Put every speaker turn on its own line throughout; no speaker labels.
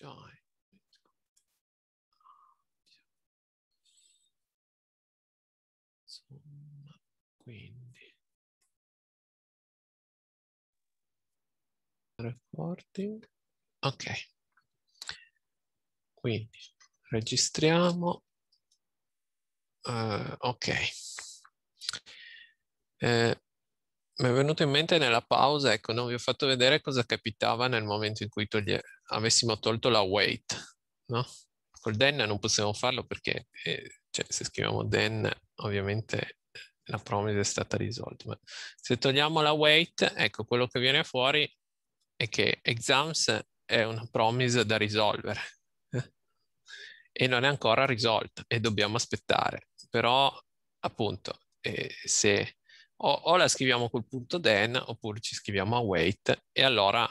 Joy. Insomma, quindi recording. Ok. Quindi registriamo. Uh, ok. Eh, mi è venuto in mente nella pausa, ecco, non vi ho fatto vedere cosa capitava nel momento in cui toglie, avessimo tolto la wait, no? Col den non possiamo farlo perché eh, cioè, se scriviamo den ovviamente la promise è stata risolta. Ma se togliamo la wait, ecco, quello che viene fuori è che exams è una promise da risolvere e non è ancora risolta e dobbiamo aspettare. Però appunto eh, se o, o, la scriviamo col punto then oppure ci scriviamo await e allora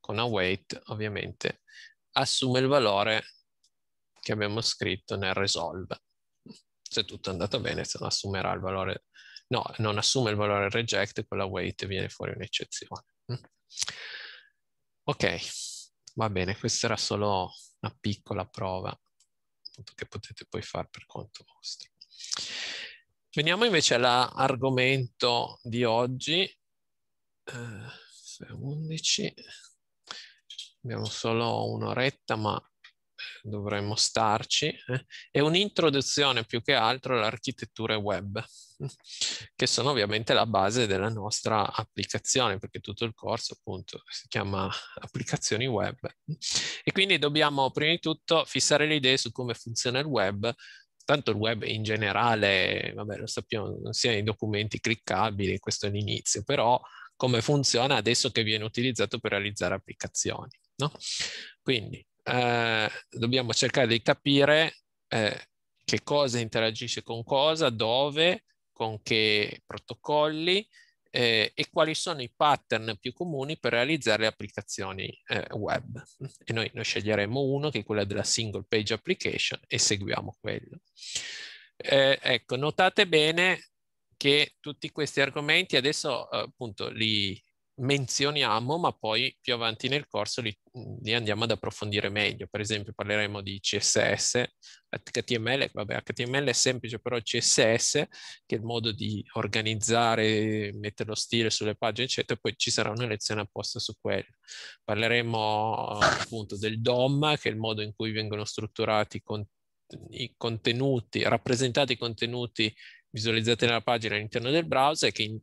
con await ovviamente assume il valore che abbiamo scritto nel resolve. Se tutto è andato bene, se non assumerà il valore, no, non assume il valore reject, con la wait viene fuori un'eccezione. Ok, va bene, questa era solo una piccola prova che potete poi fare per conto vostro. Veniamo invece all'argomento di oggi. Eh, 11. Abbiamo solo un'oretta, ma dovremmo starci. Eh. È un'introduzione più che altro alle architetture web, che sono ovviamente la base della nostra applicazione, perché tutto il corso appunto si chiama applicazioni web. E quindi dobbiamo prima di tutto fissare le idee su come funziona il web, tanto il web in generale, vabbè lo sappiamo, non sia i documenti cliccabili, questo è l'inizio, però come funziona adesso che viene utilizzato per realizzare applicazioni. No? Quindi eh, dobbiamo cercare di capire eh, che cosa interagisce con cosa, dove, con che protocolli eh, e quali sono i pattern più comuni per realizzare le applicazioni eh, web. E noi, noi sceglieremo uno che è quello della single page application e seguiamo quello. Eh, ecco, notate bene che tutti questi argomenti adesso appunto li menzioniamo, ma poi più avanti nel corso li, li, andiamo ad approfondire meglio. Per esempio parleremo di CSS, HTML, vabbè HTML è semplice, però CSS, che è il modo di organizzare, mettere lo stile sulle pagine, eccetera, poi ci sarà una lezione apposta su quello. Parleremo appunto del DOM, che è il modo in cui vengono strutturati con, i contenuti, rappresentati i contenuti visualizzati nella pagina all'interno del browser, che in,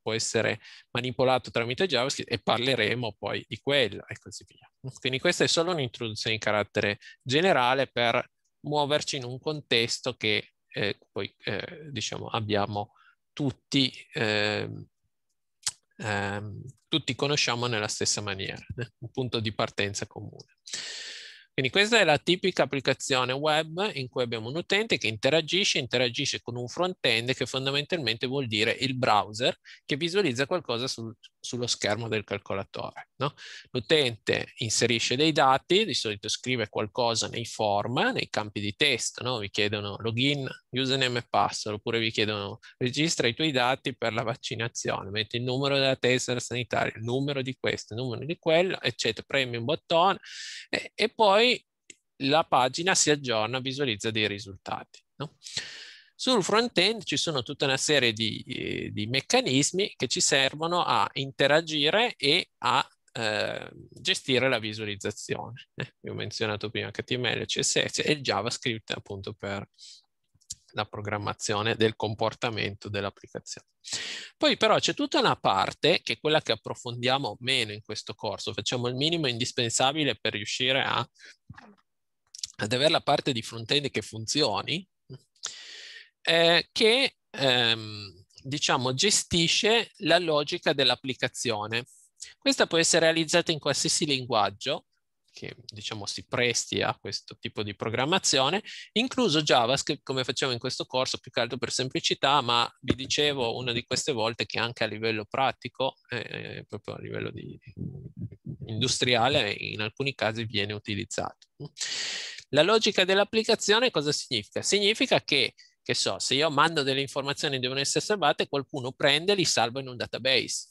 può essere manipolato tramite JavaScript e parleremo poi di quello e così via. Quindi questa è solo un'introduzione di carattere generale per muoverci in un contesto che eh, poi eh, diciamo abbiamo tutti, eh, tutti conosciamo nella stessa maniera, eh, un punto di partenza comune. Quindi questa è la tipica applicazione web in cui abbiamo un utente che interagisce, interagisce con un front-end che fondamentalmente vuol dire il browser che visualizza qualcosa sul, sullo schermo del calcolatore. No? L'utente inserisce dei dati, di solito scrive qualcosa nei form, nei campi di testo, no? vi chiedono login, username e password, oppure vi chiedono registra i tuoi dati per la vaccinazione, metti il numero della tessera sanitaria, il numero di questo, il numero di quello, eccetera, premi un bottone e, e poi la pagina si aggiorna, visualizza dei risultati. No? Sul front-end ci sono tutta una serie di, eh, di, meccanismi che ci servono a interagire e a eh, gestire la visualizzazione. Eh, ho menzionato prima HTML, CSS e JavaScript appunto per la programmazione del comportamento dell'applicazione. Poi però c'è tutta una parte, che è quella che approfondiamo meno in questo corso, facciamo il minimo indispensabile per riuscire a, ad avere la parte di front-end che funzioni, eh, che ehm, diciamo gestisce la logica dell'applicazione. Questa può essere realizzata in qualsiasi linguaggio, che diciamo si presti a questo tipo di programmazione, incluso JavaScript come facciamo in questo corso, più che altro per semplicità, ma vi dicevo una di queste volte che anche a livello pratico, eh, proprio a livello di, industriale, in alcuni casi viene utilizzato. La logica dell'applicazione cosa significa? Significa che, che so, se io mando delle informazioni che devono essere salvate, qualcuno prende e li salva in un database.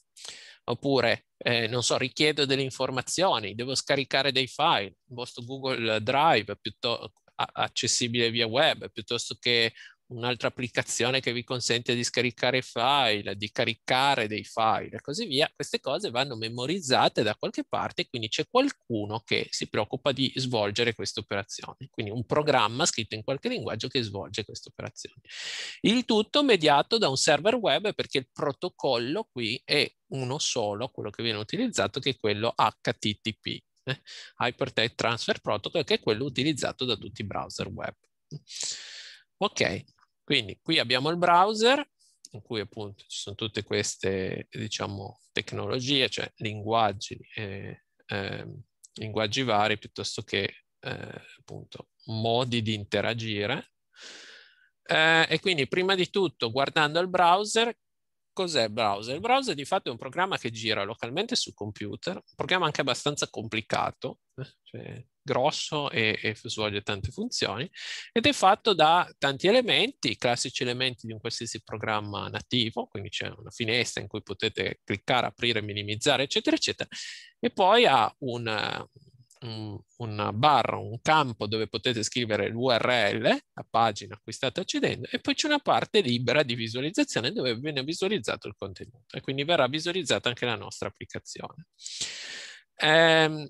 Oppure eh, non so, richiedo delle informazioni, devo scaricare dei file, il vostro Google Drive piuttosto accessibile via web, piuttosto che un'altra applicazione che vi consente di scaricare file, di caricare dei file e così via, queste cose vanno memorizzate da qualche parte quindi c'è qualcuno che si preoccupa di svolgere queste operazioni. Quindi un programma scritto in qualche linguaggio che svolge queste operazioni. Il tutto mediato da un server web perché il protocollo qui è uno solo, quello che viene utilizzato, che è quello HTTP. Eh? Hypertext Transfer Protocol, che è quello utilizzato da tutti i browser web. Ok, quindi qui abbiamo il browser in cui appunto ci sono tutte queste diciamo tecnologie, cioè linguaggi, eh, eh, linguaggi vari piuttosto che eh, appunto modi di interagire. Eh, e quindi prima di tutto guardando il browser Cos'è il browser? Il browser di fatto è un programma che gira localmente sul computer, un programma anche abbastanza complicato, cioè grosso e, e, svolge tante funzioni ed è fatto da tanti elementi, classici elementi di un qualsiasi programma nativo, quindi c'è una finestra in cui potete cliccare, aprire, minimizzare, eccetera, eccetera, e poi ha un, un, una barra, un campo dove potete scrivere l'URL, la pagina a cui state accedendo, e poi c'è una parte libera di visualizzazione dove viene visualizzato il contenuto e quindi verrà visualizzata anche la nostra applicazione. Ehm,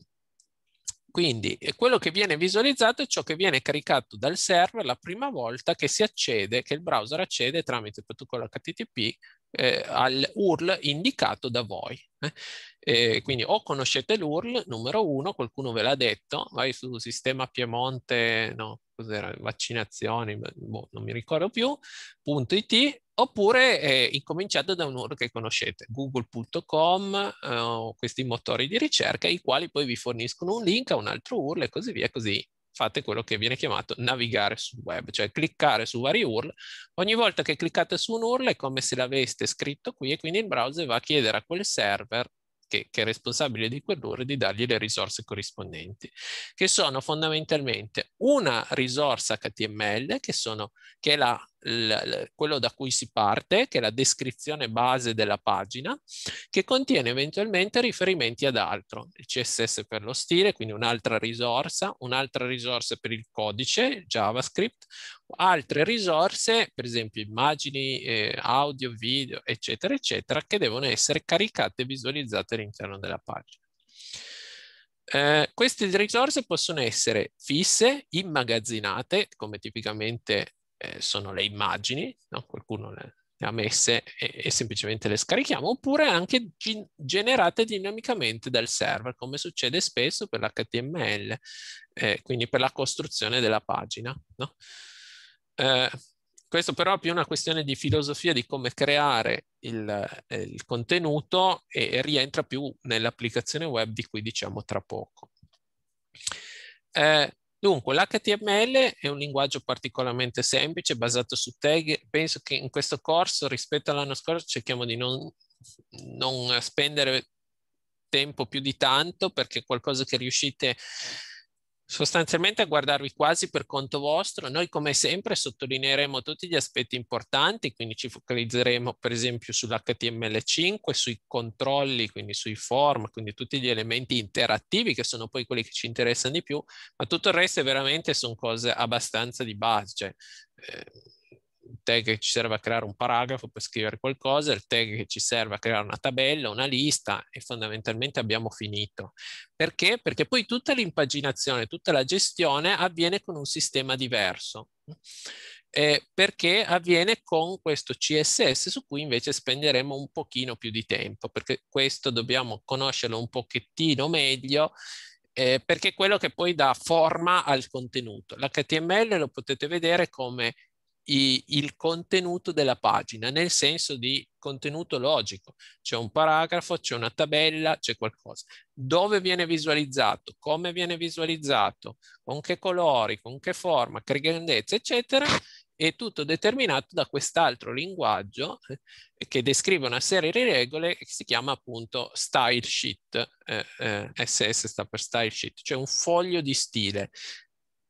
quindi quello che viene visualizzato è ciò che viene caricato dal server la prima volta che si accede, che il browser accede tramite il protocollo HTTP eh, al URL indicato da voi. Eh. Eh, quindi o conoscete l'URL numero uno, qualcuno ve l'ha detto, vai su sistema Piemonte, no, cos'era, vaccinazioni, boh, non mi ricordo più, .it, oppure eh, incominciate da un URL che conoscete, google.com, eh, questi motori di ricerca, i quali poi vi forniscono un link a un altro URL e così via, così fate quello che viene chiamato navigare sul web, cioè cliccare su vari URL. Ogni volta che cliccate su un URL è come se l'aveste scritto qui e quindi il browser va a chiedere a quel server che, che, è responsabile di quell'URL di dargli le risorse corrispondenti, che sono fondamentalmente una risorsa HTML, che, sono, che è la, la, quello da cui si parte, che è la descrizione base della pagina, che contiene eventualmente riferimenti ad altro, il CSS per lo stile, quindi un'altra risorsa, un'altra risorsa per il codice, JavaScript, altre risorse, per esempio immagini, eh, audio, video, eccetera, eccetera, che devono essere caricate e visualizzate all'interno della pagina. Eh, queste risorse possono essere fisse, immagazzinate, come tipicamente eh, sono le immagini, no? qualcuno le, le, ha messe e, e, semplicemente le scarichiamo, oppure anche generate dinamicamente dal server, come succede spesso per l'HTML, eh, quindi per la costruzione della pagina. No? Eh, questo però è più una questione di filosofia di come creare il, eh, il contenuto e, e, rientra più nell'applicazione web di cui diciamo tra poco. Eh, dunque, l'HTML è un linguaggio particolarmente semplice, basato su tag. Penso che in questo corso, rispetto all'anno scorso, cerchiamo di non, non spendere tempo più di tanto perché è qualcosa che riuscite sostanzialmente a guardarvi quasi per conto vostro. Noi come sempre sottolineeremo tutti gli aspetti importanti, quindi ci focalizzeremo per esempio sull'HTML5, sui controlli, quindi sui form, quindi tutti gli elementi interattivi che sono poi quelli che ci interessano di più, ma tutto il resto veramente sono cose abbastanza di base. Cioè, eh, il tag che ci serve a creare un paragrafo per scrivere qualcosa, il tag che ci serve a creare una tabella, una lista e fondamentalmente abbiamo finito. Perché? Perché poi tutta l'impaginazione, tutta la gestione avviene con un sistema diverso. Eh, perché avviene con questo CSS su cui invece spenderemo un pochino più di tempo, perché questo dobbiamo conoscerlo un pochettino meglio eh, perché è quello che poi dà forma al contenuto. L'HTML lo potete vedere come i, il contenuto della pagina, nel senso di contenuto logico. C'è un paragrafo, c'è una tabella, c'è qualcosa. Dove viene visualizzato, come viene visualizzato, con che colori, con che forma, che grandezza, eccetera, è tutto determinato da quest'altro linguaggio che descrive una serie di regole che si chiama appunto style sheet, eh, eh, SS sta per style sheet, cioè un foglio di stile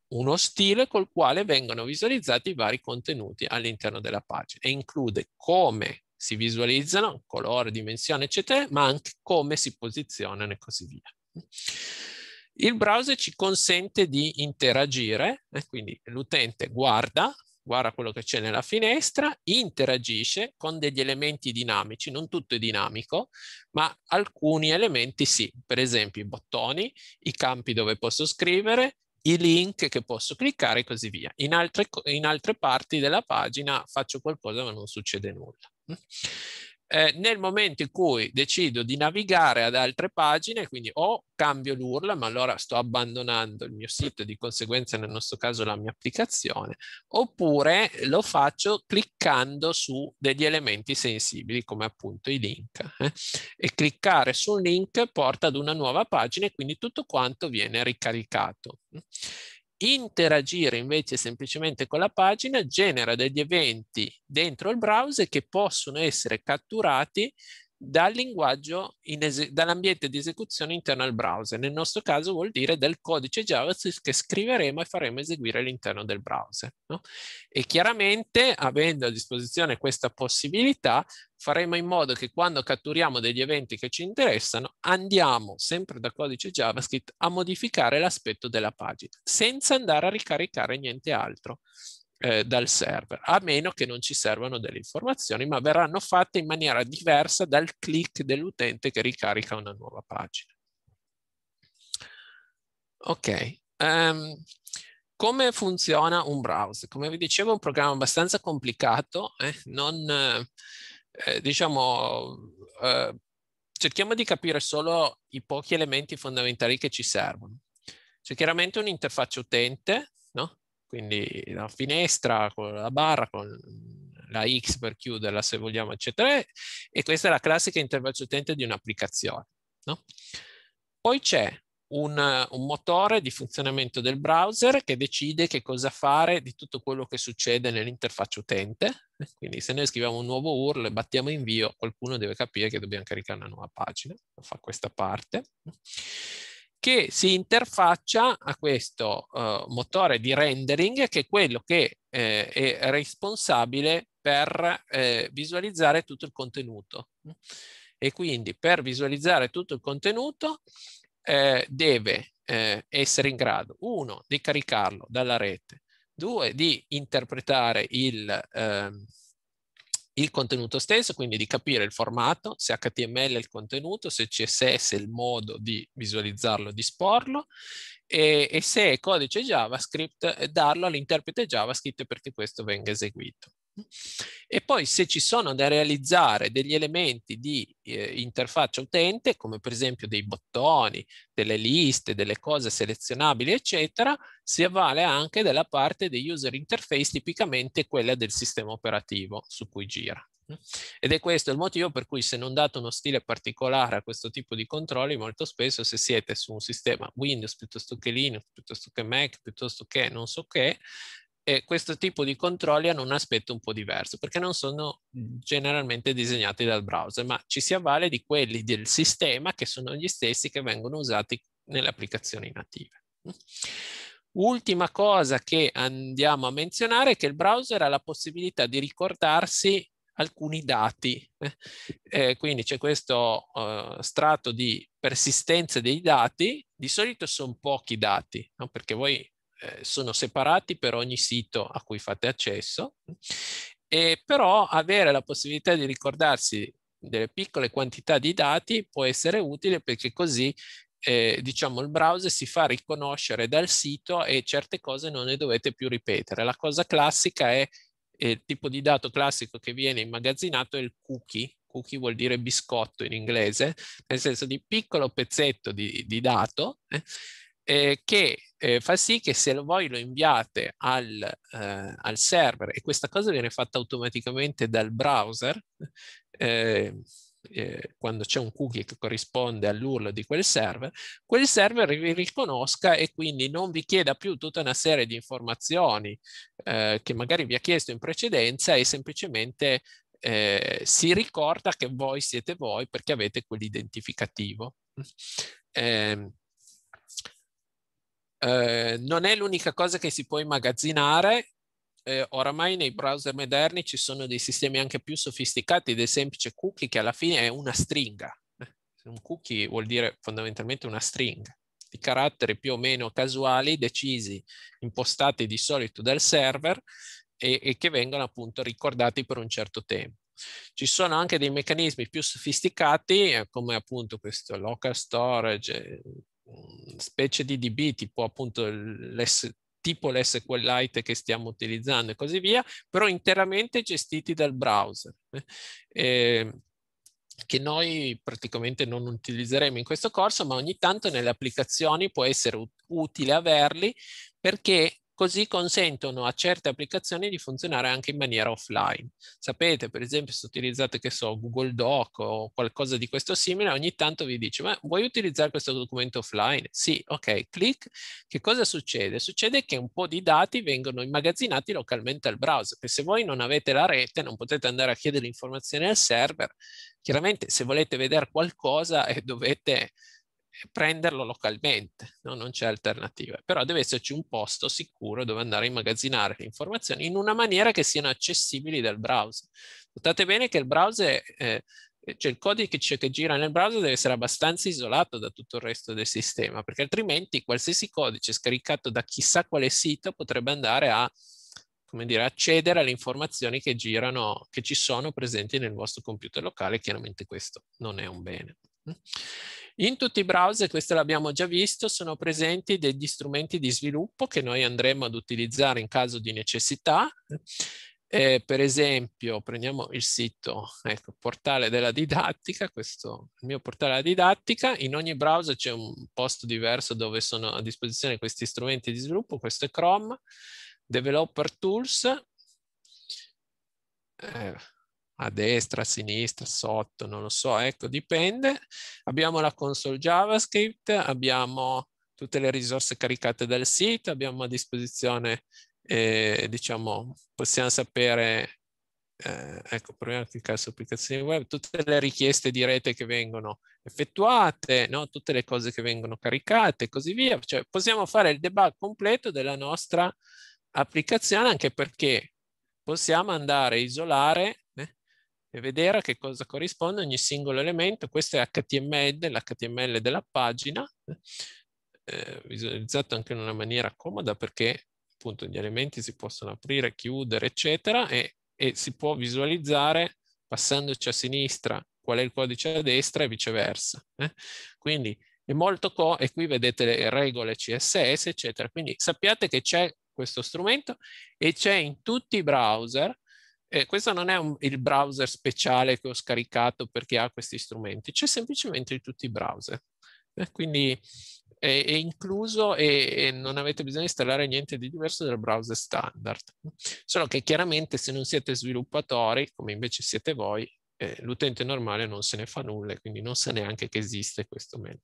uno stile col quale vengono visualizzati i vari contenuti all'interno della pagina e include come si visualizzano, colore, dimensione, eccetera, ma anche come si posizionano e così via. Il browser ci consente di interagire, eh, quindi l'utente guarda, guarda quello che c'è nella finestra, interagisce con degli elementi dinamici, non tutto è dinamico, ma alcuni elementi sì, per esempio i bottoni, i campi dove posso scrivere, i link che posso cliccare e così via. In altre, in altre parti della pagina faccio qualcosa ma non succede nulla. Eh, nel momento in cui decido di navigare ad altre pagine, quindi o cambio l'URL, ma allora sto abbandonando il mio sito e di conseguenza nel nostro caso la mia applicazione, oppure lo faccio cliccando su degli elementi sensibili come appunto i link. Eh? E cliccare su un link porta ad una nuova pagina e quindi tutto quanto viene ricaricato. Interagire invece semplicemente con la pagina genera degli eventi dentro il browser che possono essere catturati dal linguaggio, dall'ambiente di esecuzione interno al browser. Nel nostro caso vuol dire del codice JavaScript che scriveremo e faremo eseguire all'interno del browser. No? E chiaramente, avendo a disposizione questa possibilità, faremo in modo che quando catturiamo degli eventi che ci interessano, andiamo sempre da codice JavaScript a modificare l'aspetto della pagina, senza andare a ricaricare niente altro eh, dal server, a meno che non ci servano delle informazioni, ma verranno fatte in maniera diversa dal click dell'utente che ricarica una nuova pagina. Ok. Um, come funziona un browser? Come vi dicevo è un programma abbastanza complicato, eh? non, eh, diciamo, eh, cerchiamo di capire solo i pochi elementi fondamentali che ci servono. C'è chiaramente un'interfaccia utente? Quindi la finestra con la barra, con la X per chiuderla se vogliamo, eccetera. E questa è la classica interfaccia utente di un'applicazione. No? Poi c'è un, un, motore di funzionamento del browser che decide che cosa fare di tutto quello che succede nell'interfaccia utente. Quindi se noi scriviamo un nuovo URL e battiamo invio, qualcuno deve capire che dobbiamo caricare una nuova pagina. Fa questa parte che si interfaccia a questo uh, motore di rendering che è quello che eh, è responsabile per eh, visualizzare tutto il contenuto. E quindi per visualizzare tutto il contenuto eh, deve eh, essere in grado, uno, di caricarlo dalla rete, due, di interpretare il, ehm, il contenuto stesso, quindi di capire il formato, se HTML è il contenuto, se CSS è il modo di visualizzarlo, di esporlo, e, e se è codice JavaScript, darlo all'interprete JavaScript perché questo venga eseguito. E poi se ci sono da realizzare degli elementi di eh, interfaccia utente, come per esempio dei bottoni, delle liste, delle cose selezionabili, eccetera, si avvale anche della parte degli user interface, tipicamente quella del sistema operativo su cui gira. Ed è questo il motivo per cui se non date uno stile particolare a questo tipo di controlli, molto spesso se siete su un sistema Windows piuttosto che Linux, piuttosto che Mac, piuttosto che non so che, e questo tipo di controlli hanno un aspetto un po' diverso perché non sono generalmente disegnati dal browser, ma ci si avvale di quelli del sistema che sono gli stessi che vengono usati nelle applicazioni native. Ultima cosa che andiamo a menzionare è che il browser ha la possibilità di ricordarsi alcuni dati. Eh, quindi c'è questo uh, strato di persistenza dei dati, di solito sono pochi dati, no? perché voi eh, sono separati per ogni sito a cui fate accesso, e però avere la possibilità di ricordarsi delle piccole quantità di dati può essere utile perché così eh, diciamo il browser si fa riconoscere dal sito e certe cose non ne dovete più ripetere. La cosa classica è eh, il tipo di dato classico che viene immagazzinato è il cookie. Cookie vuol dire biscotto in inglese, nel senso di piccolo pezzetto di, di dato eh, eh, che eh, fa sì che se voi lo inviate al, eh, al, server e questa cosa viene fatta automaticamente dal browser, eh, eh, quando c'è un cookie che corrisponde all'URL di quel server, quel server vi riconosca e quindi non vi chieda più tutta una serie di informazioni eh, che magari vi ha chiesto in precedenza e semplicemente eh, si ricorda che voi siete voi perché avete quell'identificativo. Eh, eh, non è l'unica cosa che si può immagazzinare, eh, oramai nei browser moderni ci sono dei sistemi anche più sofisticati del semplice cookie che alla fine è una stringa. Un cookie vuol dire fondamentalmente una stringa di caratteri più o meno casuali decisi, impostati di solito dal server e, e che vengono appunto ricordati per un certo tempo. Ci sono anche dei meccanismi più sofisticati eh, come appunto questo local storage, eh, specie di DB tipo appunto l'S tipo l'SQLite che stiamo utilizzando e così via, però interamente gestiti dal browser. Eh, che noi praticamente non utilizzeremo in questo corso, ma ogni tanto nelle applicazioni può essere utile averli perché così consentono a certe applicazioni di funzionare anche in maniera offline. Sapete, per esempio, se utilizzate, che so, Google Doc o qualcosa di questo simile, ogni tanto vi dice, ma vuoi utilizzare questo documento offline? Sì, ok, clic. Che cosa succede? Succede che un po' di dati vengono immagazzinati localmente al browser, che se voi non avete la rete non potete andare a chiedere informazioni al server. Chiaramente se volete vedere qualcosa eh, dovete prenderlo localmente, no? non c'è alternativa, però deve esserci un posto sicuro dove andare a immagazzinare le informazioni in una maniera che siano accessibili dal browser. Notate bene che il browser, eh, cioè il codice che gira nel browser deve essere abbastanza isolato da tutto il resto del sistema, perché altrimenti qualsiasi codice scaricato da chissà quale sito potrebbe andare a come dire, accedere alle informazioni che girano, che ci sono presenti nel vostro computer locale. Chiaramente questo non è un bene. In tutti i browser, questo l'abbiamo già visto, sono presenti degli strumenti di sviluppo che noi andremo ad utilizzare in caso di necessità. Eh, per esempio, prendiamo il sito, ecco, portale della didattica, questo il mio portale della didattica. In ogni browser c'è un posto diverso dove sono a disposizione questi strumenti di sviluppo. Questo è Chrome, Developer Tools. Eh, a destra, a sinistra, sotto, non lo so, ecco, dipende. Abbiamo la console JavaScript, abbiamo tutte le risorse caricate dal sito, abbiamo a disposizione, eh, diciamo, possiamo sapere, eh, ecco, proviamo a cliccare su applicazioni web, tutte le richieste di rete che vengono effettuate, no? tutte le cose che vengono caricate e così via. Cioè, possiamo fare il debug completo della nostra applicazione anche perché possiamo andare a isolare e vedere a che cosa corrisponde ogni singolo elemento. Questo è HTML, l'HTML della pagina, eh, visualizzato anche in una maniera comoda perché appunto gli elementi si possono aprire, chiudere, eccetera, e, e si può visualizzare passandoci a sinistra qual è il codice a destra e viceversa. Eh? Quindi è molto co e qui vedete le regole CSS, eccetera. Quindi sappiate che c'è questo strumento e c'è in tutti i browser eh, questo non è un, il browser speciale che ho scaricato perché ha questi strumenti, c'è semplicemente in tutti i browser. Eh, quindi è, è incluso e, e, non avete bisogno di installare niente di diverso dal browser standard. Solo che chiaramente se non siete sviluppatori, come invece siete voi, eh, l'utente normale non se ne fa nulla quindi non sa neanche che esiste questo menu.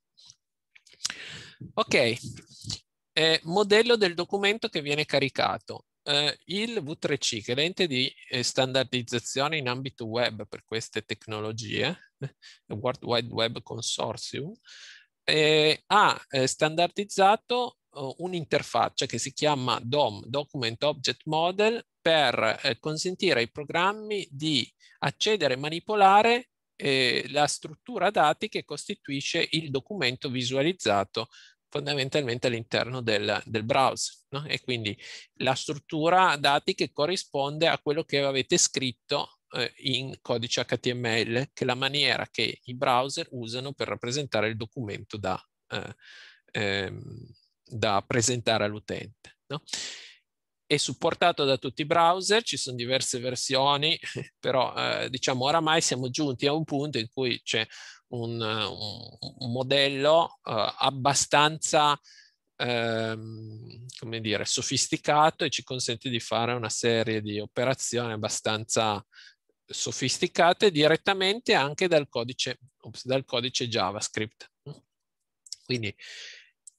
Ok, eh, modello del documento che viene caricato eh, il V3C, che è l'ente di eh, standardizzazione in ambito web per queste tecnologie, World Wide Web Consortium, eh, ha eh, standardizzato uh, un'interfaccia che si chiama DOM, Document Object Model, per eh, consentire ai programmi di accedere e manipolare eh, la struttura dati che costituisce il documento visualizzato fondamentalmente all'interno del, del browser. No? E quindi la struttura dati che corrisponde a quello che avete scritto eh, in codice HTML, che è la maniera che i browser usano per rappresentare il documento da, eh, ehm, da presentare all'utente. No? È supportato da tutti i browser, ci sono diverse versioni, però eh, diciamo oramai siamo giunti a un punto in cui c'è un, un, modello uh, abbastanza ehm, come dire, sofisticato e ci consente di fare una serie di operazioni abbastanza sofisticate direttamente anche dal codice, ops, dal codice JavaScript. Quindi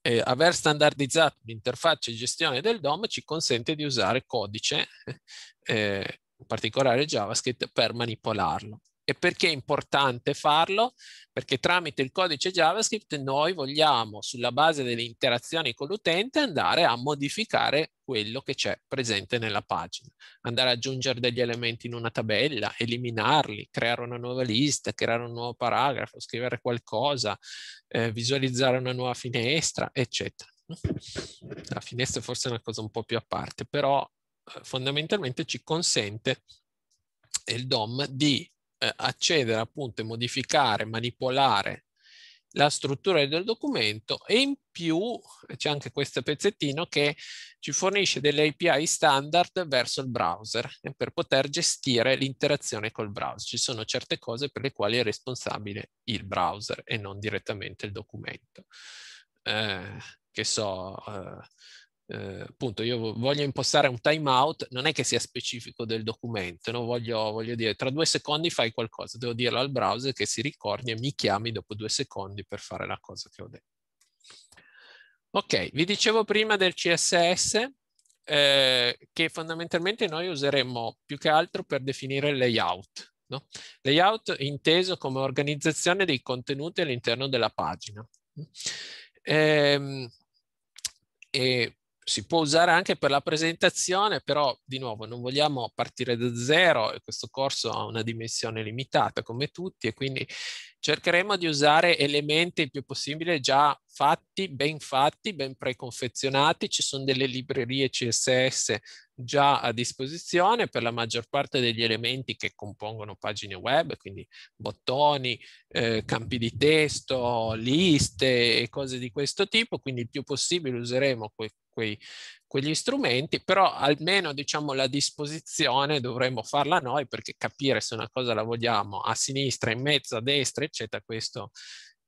eh, aver standardizzato l'interfaccia di gestione del DOM ci consente di usare codice, eh, in particolare JavaScript, per manipolarlo. E perché è importante farlo? Perché tramite il codice JavaScript noi vogliamo, sulla base delle interazioni con l'utente, andare a modificare quello che c'è presente nella pagina. Andare ad aggiungere degli elementi in una tabella, eliminarli, creare una nuova lista, creare un nuovo paragrafo, scrivere qualcosa, eh, visualizzare una nuova finestra, eccetera. La finestra forse è una cosa un po' più a parte, però eh, fondamentalmente ci consente il DOM di eh, accedere appunto e modificare, manipolare la struttura del documento e in più c'è anche questo pezzettino che ci fornisce delle API standard verso il browser per poter gestire l'interazione col browser. Ci sono certe cose per le quali è responsabile il browser e non direttamente il documento. Eh, che so, eh, eh, appunto io voglio impostare un timeout, non è che sia specifico del documento, no? voglio, voglio, dire tra due secondi fai qualcosa, devo dirlo al browser che si ricordi e mi chiami dopo due secondi per fare la cosa che ho detto. Ok, vi dicevo prima del CSS eh, che fondamentalmente noi useremmo più che altro per definire il layout. No? Layout inteso come organizzazione dei contenuti all'interno della pagina. Ehm, e si può usare anche per la presentazione, però di nuovo non vogliamo partire da zero e questo corso ha una dimensione limitata come tutti e quindi cercheremo di usare elementi il più possibile già fatti, ben fatti, ben preconfezionati. Ci sono delle librerie CSS già a disposizione per la maggior parte degli elementi che compongono pagine web, quindi bottoni, eh, campi di testo, liste e cose di questo tipo, quindi il più possibile useremo que quei, quegli strumenti, però almeno diciamo la disposizione dovremmo farla noi perché capire se una cosa la vogliamo a sinistra, in mezzo, a destra, eccetera, questo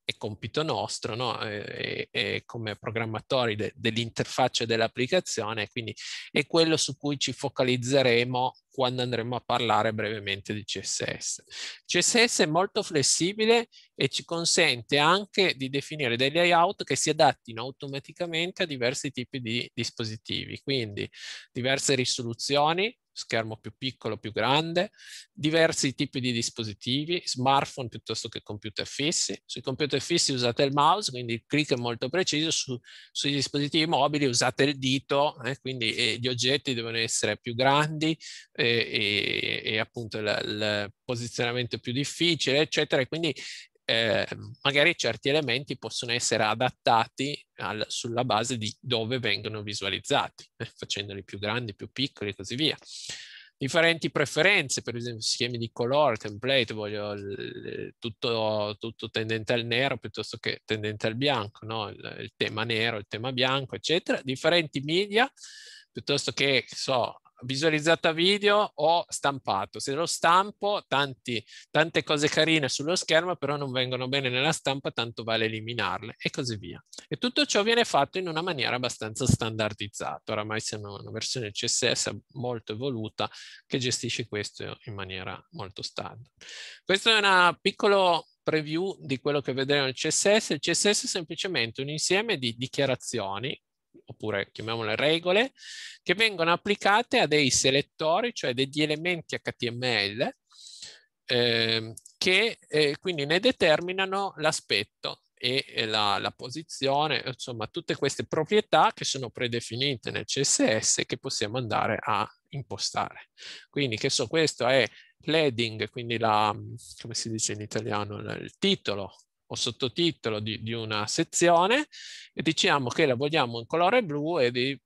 è compito nostro, no? e, e come programmatori de, dell'interfaccia dell'applicazione, quindi è quello su cui ci focalizzeremo quando andremo a parlare brevemente di CSS. CSS è molto flessibile e ci consente anche di definire dei layout che si adattino automaticamente a diversi tipi di dispositivi, quindi diverse risoluzioni, schermo più piccolo, più grande, diversi tipi di dispositivi, smartphone piuttosto che computer fissi. Sui computer fissi usate il mouse, quindi il click è molto preciso, Su, sui dispositivi mobili usate il dito, eh, quindi eh, gli oggetti devono essere più grandi eh, e, e, appunto il, posizionamento più difficile, eccetera. Quindi eh, magari certi elementi possono essere adattati al, sulla base di dove vengono visualizzati, eh, facendoli più grandi, più piccoli e così via. Differenti preferenze, per esempio schemi di colore, template, voglio tutto, tutto, tendente al nero piuttosto che tendente al bianco, no? il, il tema nero, il tema bianco, eccetera. Differenti media, piuttosto che, so, visualizzata video o stampato. Se lo stampo, tanti, tante cose carine sullo schermo, però non vengono bene nella stampa, tanto vale eliminarle e così via. E tutto ciò viene fatto in una maniera abbastanza standardizzata. Oramai siamo una versione CSS molto evoluta che gestisce questo in maniera molto standard. Questo è una piccolo preview di quello che vedremo nel CSS. Il CSS è semplicemente un insieme di dichiarazioni oppure chiamiamole regole, che vengono applicate a dei selettori, cioè degli elementi HTML, eh, che eh, quindi ne determinano l'aspetto e la, la, posizione, insomma tutte queste proprietà che sono predefinite nel CSS che possiamo andare a impostare. Quindi che so, questo è l'heading, quindi la, come si dice in italiano, il titolo o sottotitolo di, di, una sezione e diciamo che la vogliamo in colore blu e di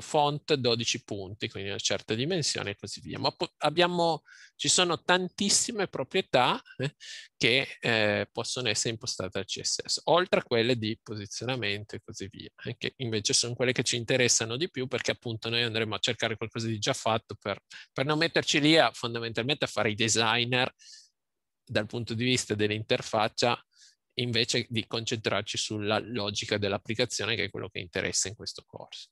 font 12 punti, quindi una certa dimensione e così via. Ma abbiamo, ci sono tantissime proprietà eh, che eh, possono essere impostate al CSS, oltre a quelle di posizionamento e così via, eh, che invece sono quelle che ci interessano di più perché appunto noi andremo a cercare qualcosa di già fatto per, per non metterci lì a, fondamentalmente a fare i designer dal punto di vista dell'interfaccia invece di concentrarci sulla logica dell'applicazione che è quello che interessa in questo corso.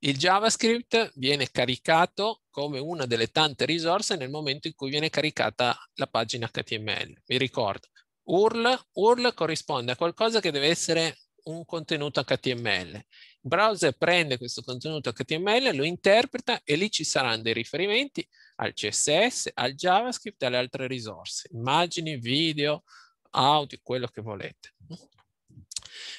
Il JavaScript viene caricato come una delle tante risorse nel momento in cui viene caricata la pagina HTML. Vi ricordo, URL, URL corrisponde a qualcosa che deve essere un contenuto HTML. Il browser prende questo contenuto HTML, lo interpreta e lì ci saranno dei riferimenti al CSS, al JavaScript e alle altre risorse, immagini, video, audio, quello che volete.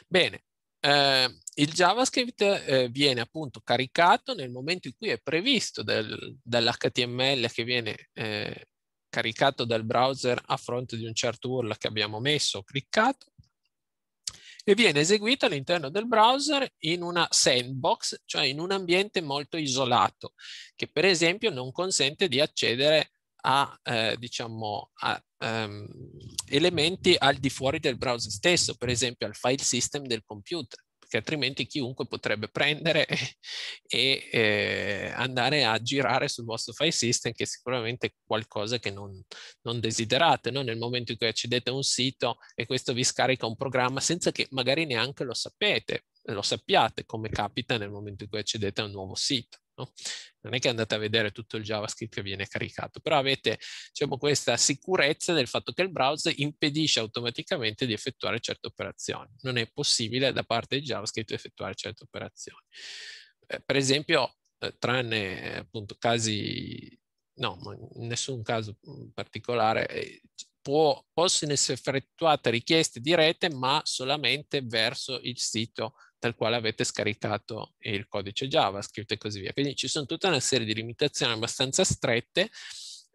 Bene, eh, il JavaScript eh, viene appunto caricato nel momento in cui è previsto del, dall'HTML che viene eh, caricato dal browser a fronte di un certo URL che abbiamo messo o cliccato e viene eseguito all'interno del browser in una sandbox, cioè in un ambiente molto isolato, che per esempio non consente di accedere a, eh, diciamo, a um, elementi al di fuori del browser stesso, per esempio al file system del computer perché altrimenti chiunque potrebbe prendere e, e eh, andare a girare sul vostro file system che è sicuramente qualcosa che non, non desiderate no? nel momento in cui accedete a un sito e questo vi scarica un programma senza che magari neanche lo sapete, lo sappiate come capita nel momento in cui accedete a un nuovo sito. No? Non è che andate a vedere tutto il JavaScript che viene caricato, però avete diciamo, questa sicurezza del fatto che il browser impedisce automaticamente di effettuare certe operazioni. Non è possibile da parte di JavaScript effettuare certe operazioni. Eh, per esempio, eh, tranne appunto casi, no, in nessun caso particolare, eh, può, possono essere effettuate richieste di rete, ma solamente verso il sito dal quale avete scaricato il codice JavaScript e così via. Quindi ci sono tutta una serie di limitazioni abbastanza strette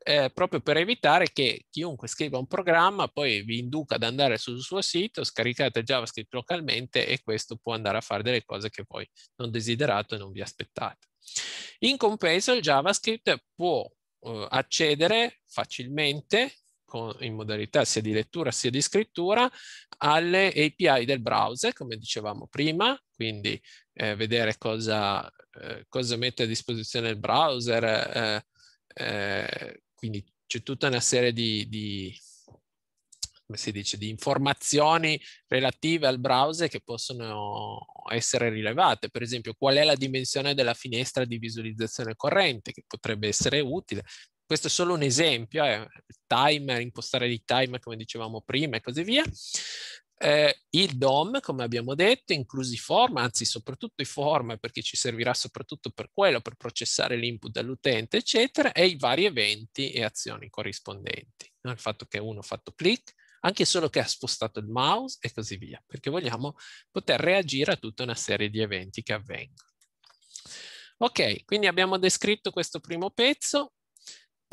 eh, proprio per evitare che chiunque scriva un programma poi vi induca ad andare sul suo sito, scaricate JavaScript localmente e questo può andare a fare delle cose che poi non desiderate e non vi aspettate. In compenso il JavaScript può eh, accedere facilmente con, in modalità sia di lettura sia di scrittura alle API del browser, come dicevamo prima, quindi eh, vedere cosa, eh, cosa, mette a disposizione il browser, eh, eh quindi c'è tutta una serie di, di come si dice, di informazioni relative al browser che possono essere rilevate. Per esempio, qual è la dimensione della finestra di visualizzazione corrente, che potrebbe essere utile questo è solo un esempio, eh, timer, impostare dei timer come dicevamo prima e così via. Eh, il DOM, come abbiamo detto, inclusi i form, anzi soprattutto i form perché ci servirà soprattutto per quello, per processare l'input dell'utente, eccetera, e i vari eventi e azioni corrispondenti. No? Il fatto che uno ha fatto click, anche solo che ha spostato il mouse e così via, perché vogliamo poter reagire a tutta una serie di eventi che avvengono. Ok, quindi abbiamo descritto questo primo pezzo,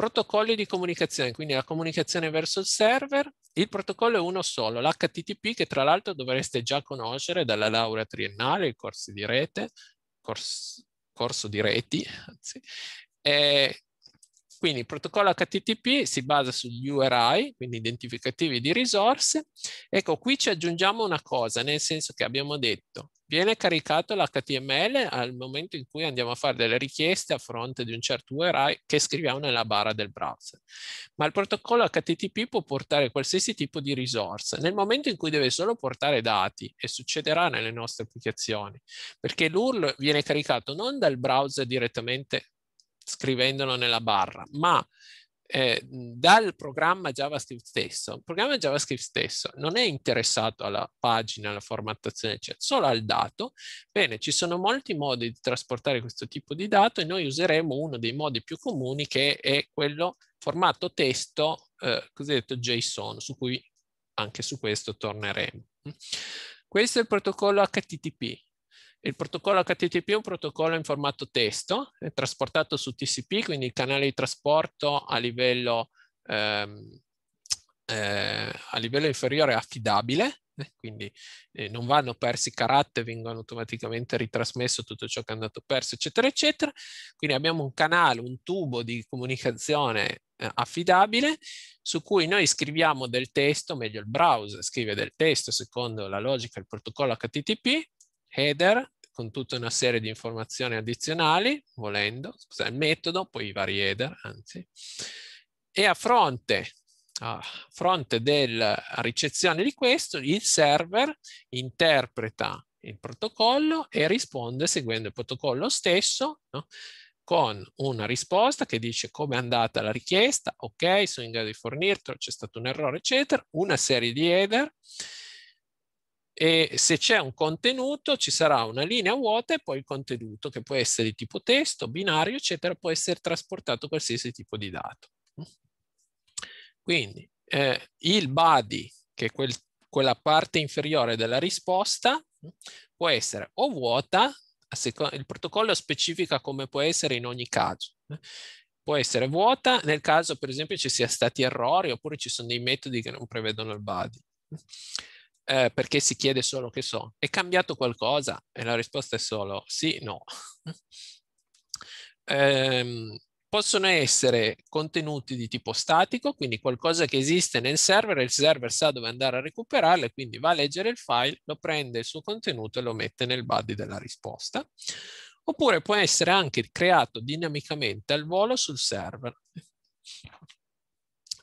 Protocolli di comunicazione, quindi la comunicazione verso il server. Il protocollo è uno solo, l'HTTP che tra l'altro dovreste già conoscere dalla laurea triennale, i corsi di rete, corso, corso di reti, anzi. E quindi il protocollo HTTP si basa sugli URI, quindi identificativi di risorse. Ecco, qui ci aggiungiamo una cosa, nel senso che abbiamo detto viene caricato l'HTML al momento in cui andiamo a fare delle richieste a fronte di un certo URI che scriviamo nella barra del browser. Ma il protocollo HTTP può portare qualsiasi tipo di risorsa. Nel momento in cui deve solo portare dati, e succederà nelle nostre applicazioni, perché l'URL viene caricato non dal browser direttamente scrivendolo nella barra, ma eh, dal programma JavaScript stesso. Il programma JavaScript stesso non è interessato alla pagina, alla formattazione, eccetera, solo al dato. Bene, ci sono molti modi di trasportare questo tipo di dato e noi useremo uno dei modi più comuni che è quello formato testo, eh, cosiddetto JSON, su cui anche su questo torneremo. Questo è il protocollo HTTP. Il protocollo HTTP è un protocollo in formato testo, è trasportato su TCP, quindi il canale di trasporto a livello, ehm, eh, a livello inferiore è affidabile, eh, quindi eh, non vanno persi caratteri, vengono automaticamente ritrasmesso tutto ciò che è andato perso, eccetera, eccetera. Quindi abbiamo un canale, un tubo di comunicazione eh, affidabile su cui noi scriviamo del testo, meglio il browser scrive del testo secondo la logica del protocollo HTTP, header con tutta una serie di informazioni addizionali, volendo, scusa, il metodo, poi i vari header, anzi, e a fronte, a fronte della ricezione di questo, il server interpreta il protocollo e risponde seguendo il protocollo stesso, no? con una risposta che dice come è andata la richiesta, ok, sono in grado di fornirtelo, c'è stato un errore, eccetera, una serie di header e se c'è un contenuto ci sarà una linea vuota e poi il contenuto che può essere di tipo testo, binario, eccetera, può essere trasportato qualsiasi tipo di dato. Quindi eh, il body, che è quel, quella parte inferiore della risposta, può essere o vuota, il protocollo specifica come può essere in ogni caso. Può essere vuota nel caso, per esempio, ci sia stati errori oppure ci sono dei metodi che non prevedono il body eh, perché si chiede solo che so, è cambiato qualcosa? E la risposta è solo sì, no. eh, possono essere contenuti di tipo statico, quindi qualcosa che esiste nel server e il server sa dove andare a recuperarlo e quindi va a leggere il file, lo prende il suo contenuto e lo mette nel body della risposta. Oppure può essere anche creato dinamicamente al volo sul server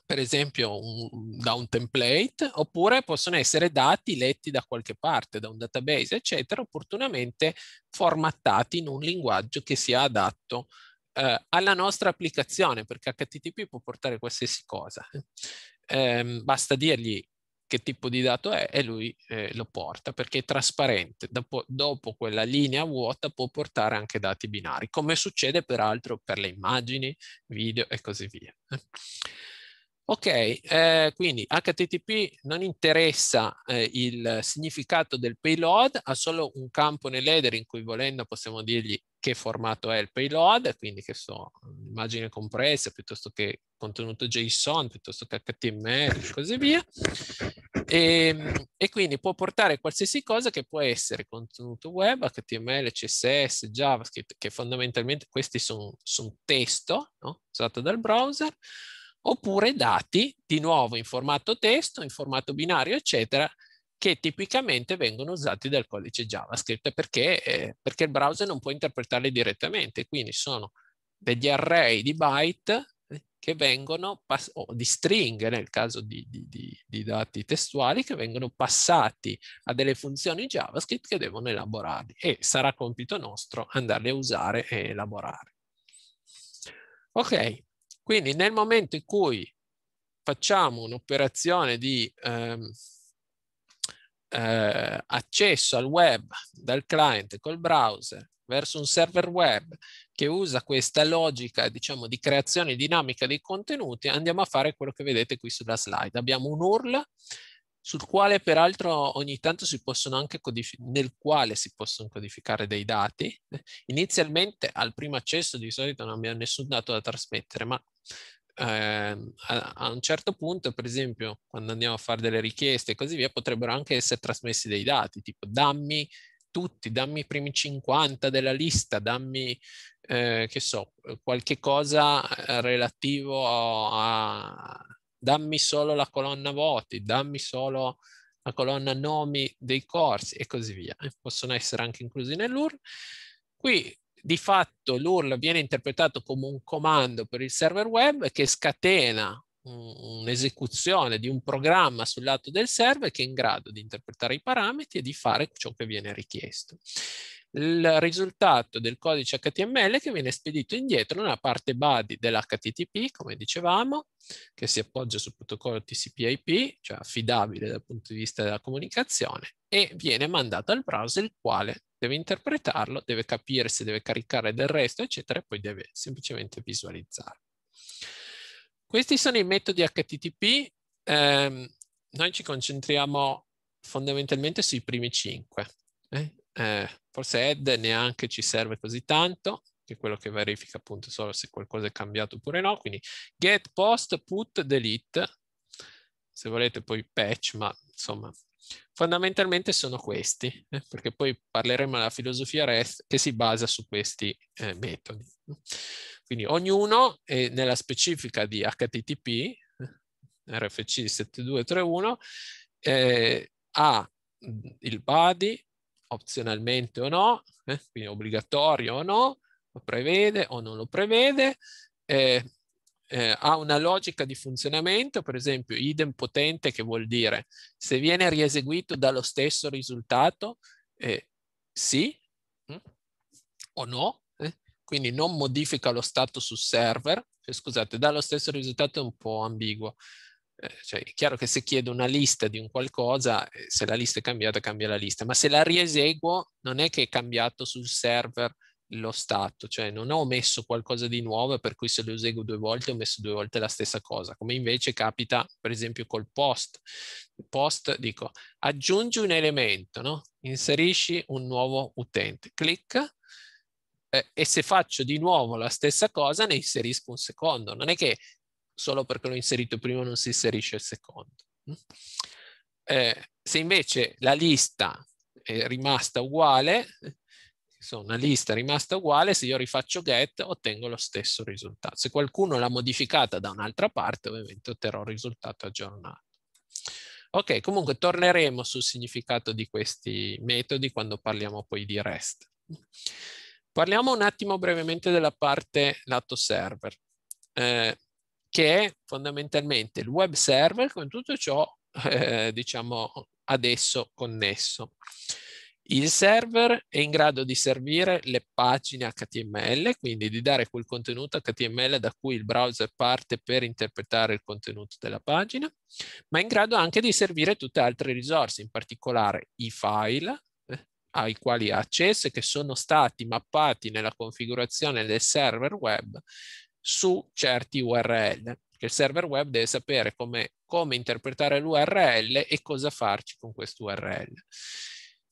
per esempio un, da un template, oppure possono essere dati letti da qualche parte, da un database, eccetera, opportunamente formattati in un linguaggio che sia adatto eh, alla nostra applicazione, perché HTTP può portare qualsiasi cosa. Eh, basta dirgli che tipo di dato è e lui eh, lo porta perché è trasparente. Dopo, dopo, quella linea vuota può portare anche dati binari, come succede peraltro per le immagini, video e così via. Ok, eh, quindi HTTP non interessa eh, il significato del payload, ha solo un campo nell'header in cui volendo possiamo dirgli che formato è il payload, quindi che so, immagine compressa piuttosto che contenuto JSON, piuttosto che HTML e così via. E, ehm, e, quindi può portare qualsiasi cosa che può essere contenuto web, HTML, CSS, JavaScript, che fondamentalmente questi sono son testo no? usato dal browser, oppure dati di nuovo in formato testo, in formato binario, eccetera, che tipicamente vengono usati dal codice JavaScript perché, eh, perché il browser non può interpretarli direttamente, quindi sono degli array di byte eh, che vengono, o di stringhe nel caso di, di, di, di, dati testuali, che vengono passati a delle funzioni JavaScript che devono elaborarli. E sarà compito nostro andarli a usare e elaborare. Ok, quindi nel momento in cui facciamo un'operazione di ehm, eh, accesso al web dal client col browser verso un server web che usa questa logica diciamo di creazione dinamica dei contenuti andiamo a fare quello che vedete qui sulla slide abbiamo un URL sul quale peraltro ogni tanto si possono anche nel quale si possono codificare dei dati. Inizialmente al primo accesso di solito non abbiamo nessun dato da trasmettere, ma eh, a, a, un certo punto, per esempio, quando andiamo a fare delle richieste e così via, potrebbero anche essere trasmessi dei dati, tipo dammi tutti, dammi i primi 50 della lista, dammi, eh, che so, qualche cosa eh, relativo a dammi solo la colonna voti, dammi solo la colonna nomi dei corsi e così via. Possono essere anche inclusi nell'URL. Qui di fatto l'URL viene interpretato come un comando per il server web che scatena un'esecuzione di un programma sul lato del server che è in grado di interpretare i parametri e di fare ciò che viene richiesto il risultato del codice HTML che viene spedito indietro nella parte body dell'HTTP, come dicevamo, che si appoggia sul protocollo TCP/IP, cioè affidabile dal punto di vista della comunicazione, e viene mandato al browser il quale deve interpretarlo, deve capire se deve caricare del resto, eccetera, e poi deve semplicemente visualizzare. Questi sono i metodi HTTP. Eh, noi ci concentriamo fondamentalmente sui primi cinque. Eh? Eh, forse add neanche ci serve così tanto, che è quello che verifica appunto solo se qualcosa è cambiato oppure no. Quindi get, post, put, delete, se volete poi patch, ma insomma fondamentalmente sono questi, eh, perché poi parleremo della filosofia REST che si basa su questi eh, metodi. Quindi ognuno è nella specifica di HTTP, RFC 7231, eh, ha il body, opzionalmente o no, eh, quindi obbligatorio o no, lo prevede o non lo prevede, eh, eh, ha una logica di funzionamento, per esempio idem potente che vuol dire se viene rieseguito dallo stesso risultato, eh, sì mh, hm, o no, eh, quindi non modifica lo stato sul server, eh, scusate, dallo stesso risultato è un po' ambiguo, cioè, è chiaro che se chiedo una lista di un qualcosa, eh, se la lista è cambiata, cambia la lista, ma se la rieseguo non è che è cambiato sul server lo stato, cioè non ho messo qualcosa di nuovo per cui se lo eseguo due volte ho messo due volte la stessa cosa, come invece capita per esempio col post. Post dico aggiungi un elemento, no? inserisci un nuovo utente, clicca eh, e se faccio di nuovo la stessa cosa ne inserisco un secondo, non è che solo perché l'ho inserito prima non si inserisce il secondo. Eh, se invece la lista è rimasta uguale, insomma, una lista rimasta uguale, se io rifaccio get ottengo lo stesso risultato. Se qualcuno l'ha modificata da un'altra parte, ovviamente otterrò il risultato aggiornato. Ok, comunque torneremo sul significato di questi metodi quando parliamo poi di REST. Parliamo un attimo brevemente della parte lato server, eh, che è fondamentalmente il web server con tutto ciò, eh, diciamo, adesso connesso. Il server è in grado di servire le pagine HTML, quindi di dare quel contenuto HTML da cui il browser parte per interpretare il contenuto della pagina, ma è in grado anche di servire tutte altre risorse, in particolare i file eh, ai quali ha accesso e che sono stati mappati nella configurazione del server web su certi URL. Perché il server web deve sapere come, come interpretare l'URL e cosa farci con questo URL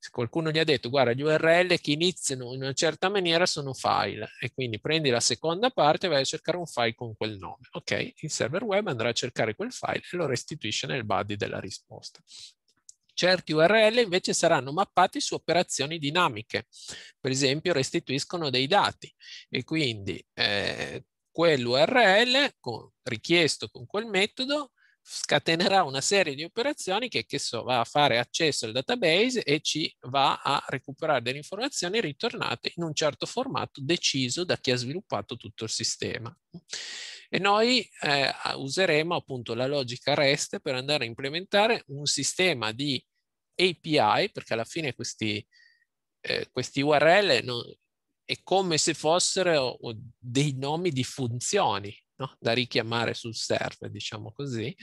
se qualcuno gli ha detto guarda gli URL che iniziano in una certa maniera sono file e quindi prendi la seconda parte e vai a cercare un file con quel nome. Ok, il server web andrà a cercare quel file e lo restituisce nel body della risposta. Certi URL invece saranno mappati su operazioni dinamiche, per esempio restituiscono dei dati e quindi eh, quell'URL richiesto con quel metodo scatenerà una serie di operazioni che, che so, va a fare accesso al database e ci va a recuperare delle informazioni ritornate in un certo formato deciso da chi ha sviluppato tutto il sistema. E noi eh, useremo appunto la logica REST per andare a implementare un sistema di API, perché alla fine questi, eh, questi URL non, è come se fossero dei nomi di funzioni, no? da richiamare sul server, diciamo così,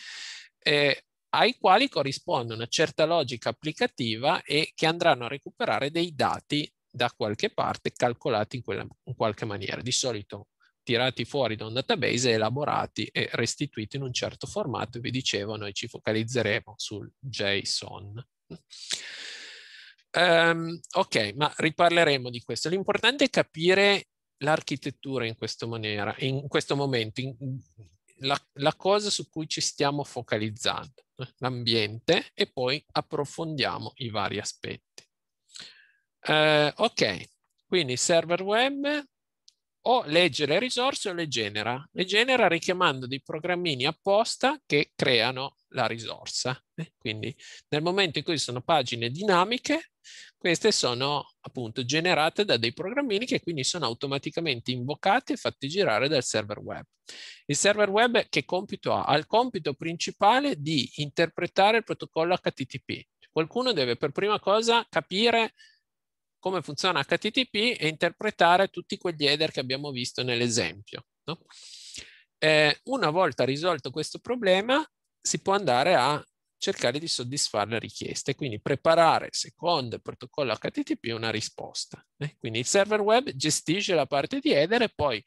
eh, ai quali corrisponde una certa logica applicativa e che andranno a recuperare dei dati da qualche parte calcolati in, quella, in qualche maniera, di solito tirati fuori da un database, elaborati e restituiti in un certo formato. Vi dicevo, noi ci focalizzeremo sul JSON. Um, ok, ma riparleremo di questo. L'importante è capire l'architettura in, in questo momento, in, la, la, cosa su cui ci stiamo focalizzando, eh, l'ambiente, e poi approfondiamo i vari aspetti. Eh, ok, quindi server web o legge le risorse o le genera. Le genera richiamando dei programmini apposta che creano la risorsa. Eh, quindi nel momento in cui sono pagine dinamiche, queste sono appunto generate da dei programmini che quindi sono automaticamente invocati e fatti girare dal server web. Il server web che compito ha? Ha il compito principale di interpretare il protocollo HTTP. Qualcuno deve per prima cosa capire come funziona HTTP e interpretare tutti quegli header che abbiamo visto nell'esempio. No? Eh, una volta risolto questo problema, si può andare a cercare di soddisfare le richieste, quindi preparare secondo il protocollo HTTP una risposta. Eh? Quindi il server web gestisce la parte di header e poi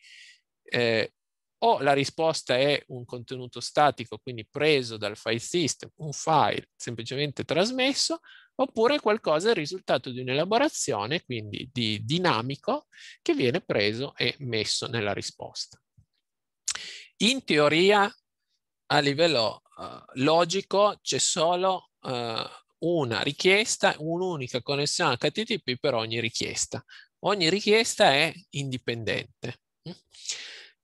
eh, o la risposta è un contenuto statico, quindi preso dal file system, un file semplicemente trasmesso, oppure qualcosa è il risultato di un'elaborazione, quindi di dinamico, che viene preso e messo nella risposta. In teoria, a livello uh, logico, c'è solo uh, una richiesta, un'unica connessione HTTP per ogni richiesta. Ogni richiesta è indipendente.